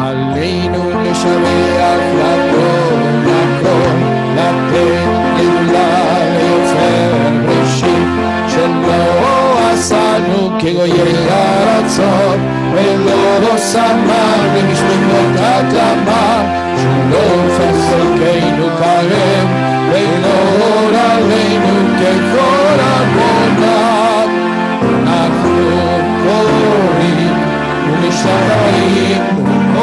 עלינו לשבח לכל, לכל, לתת גאולה ליוצר ראשית, שלא עשנו כגויי ארצות, ולא שמר במשפחות אדמה, שלא פסקנו כהם, ולא עלינו ככל עוונם. אנחנו קוראים ומשתחררים ומודים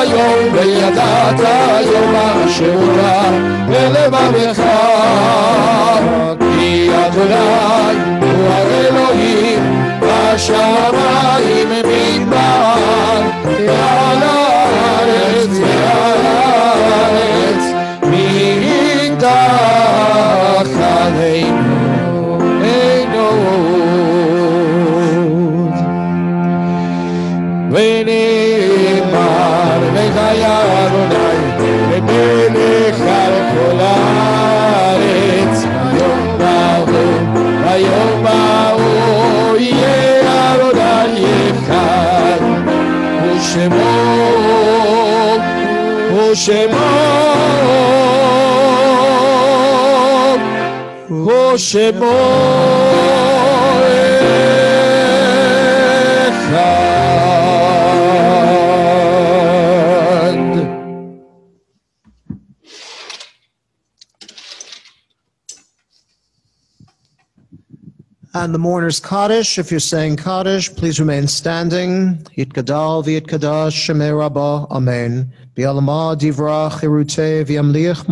היום וידעת היום אשרותה ולבבך כי אדוני הוא האלוהים בשמיים מדבר ועל הארץ ועל ושמו אחד And the mourner's Kaddish, if you're saying Kaddish, please remain standing. Yitkadal v'yitkadash shemei rabba, amen. Bi'alama divrach irute v'yamliach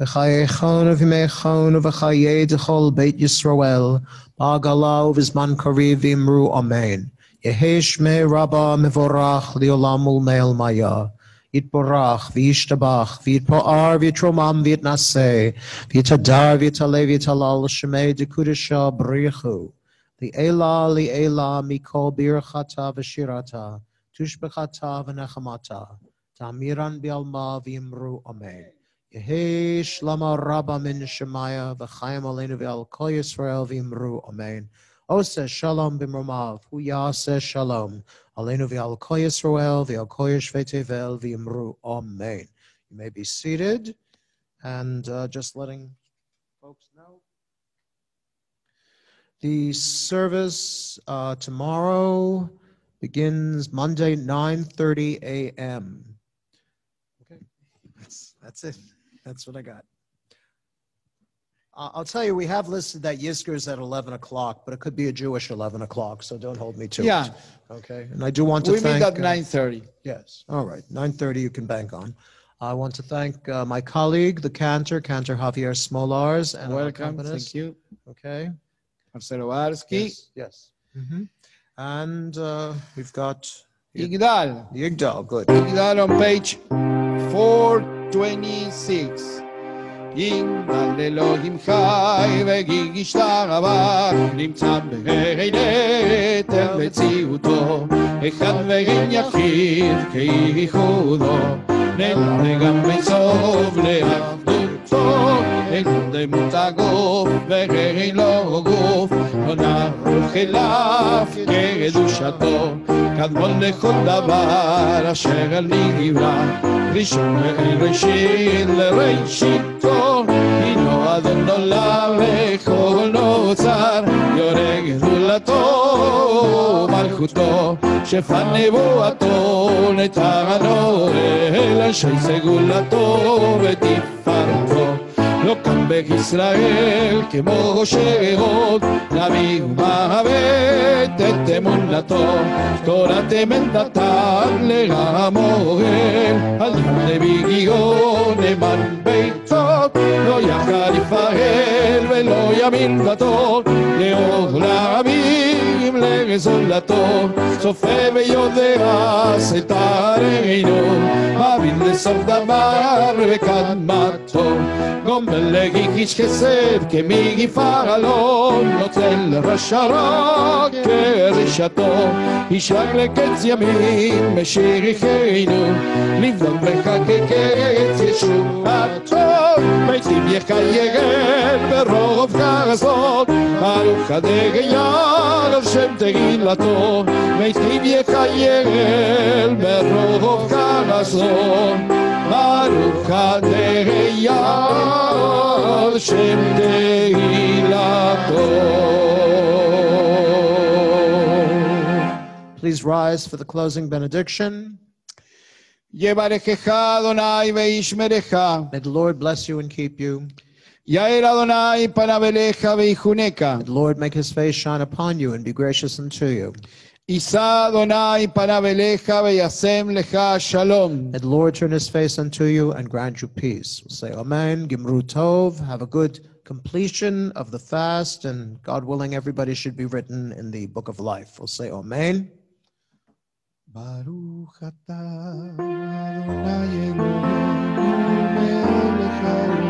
malchute. B'chayechon v'mechon v'chaye dechol beit Yisrael. Ba'gala v'zman kariv v'imru, amen. Yehesh me rabba mevorach li'olam ulmeil maya. Yitborach v'yishtabach v'yitpo'ar v'yitromam v'yitnaseh. V'yitadar v'yitaleh v'yitalal shemei dekudesha brichu. Li'ela li'ela mikol birchata v'shirata. Tushbechata v'nechamata. Tamiran bi'alma v'yimru amen. Shlama rabba min shemaya v'chaim aleinu v'al kol Yisrael v'yimru amen. Ose shalom b'mromav, hu yaseh shalom. Aleinu v'al kol Yisrael v'al kol v'yimru amen. You may be seated and uh, just letting folks know. The service uh, tomorrow begins Monday, 9:30 a.m. Okay, that's that's it. That's what I got. Uh, I'll tell you, we have listed that Yisker is at 11 o'clock, but it could be a Jewish 11 o'clock, so don't hold me to Yeah, it. Okay, and I do want to we meet thank. at uh, 9:30. Yes, all right, 9:30 you can bank on. I want to thank uh, my colleague, the cantor, Cantor Javier Smolars, and Welcome, thank you. Okay. Marcelo Varsky. Yes. Yes. Mhm. And uh, we've got Yigdal. Yigdal. Good. Yigdal on page 426. יגדל אלוהים חי וגיגיש תרבה נמצא בעיני אתר מציאותו אחד ואין יחיד כייחודו נלמד גם בסוף לעבדותו אין דמות הגוף ואין לו גוף לא נערוך אליו כקדושתו קדמון לכל דבר אשר על נברא ראשון וראשית לראשיתו הינו אדון עולם וכל נוצר יורה גדולתו מלכותו שפן נבואתו נתנו אל אנשי סגולתו ותפארתו לא קם בישראל כמו שעוד נביא ומעוות את אמונתו תורת אמונתם לרמואל על ידי בגיון נאמן ביתו לא יחד יפאל ולא ימין דתו לאור לעמים לזולתו צופה ויודע סתרנו מבין לסוף דבר וקדמתו גומל איש חסד כמגיפה אלון נוטל רשע רע כרשתו ישרק לקץ ימים משיריכנו לבדוק בך כקץ ישועתו מתים יחייגל ברוב כזאת ברוך הדייר על שם תהילתו מתים יחייגל ברוב כזאת ברוך הדייר על שם תהילתו Please rise for the closing benediction. יברכך אדוני וישמרך May the Lord bless you and keep you. Lord make his face shine upon you and be gracious unto you. And Lord turn his face unto you and grant you peace. We'll say Amen, Gimru Tov. Have a good completion of the fast, and God willing, everybody should be written in the book of life. We'll say Amen. Baruch atah Adonai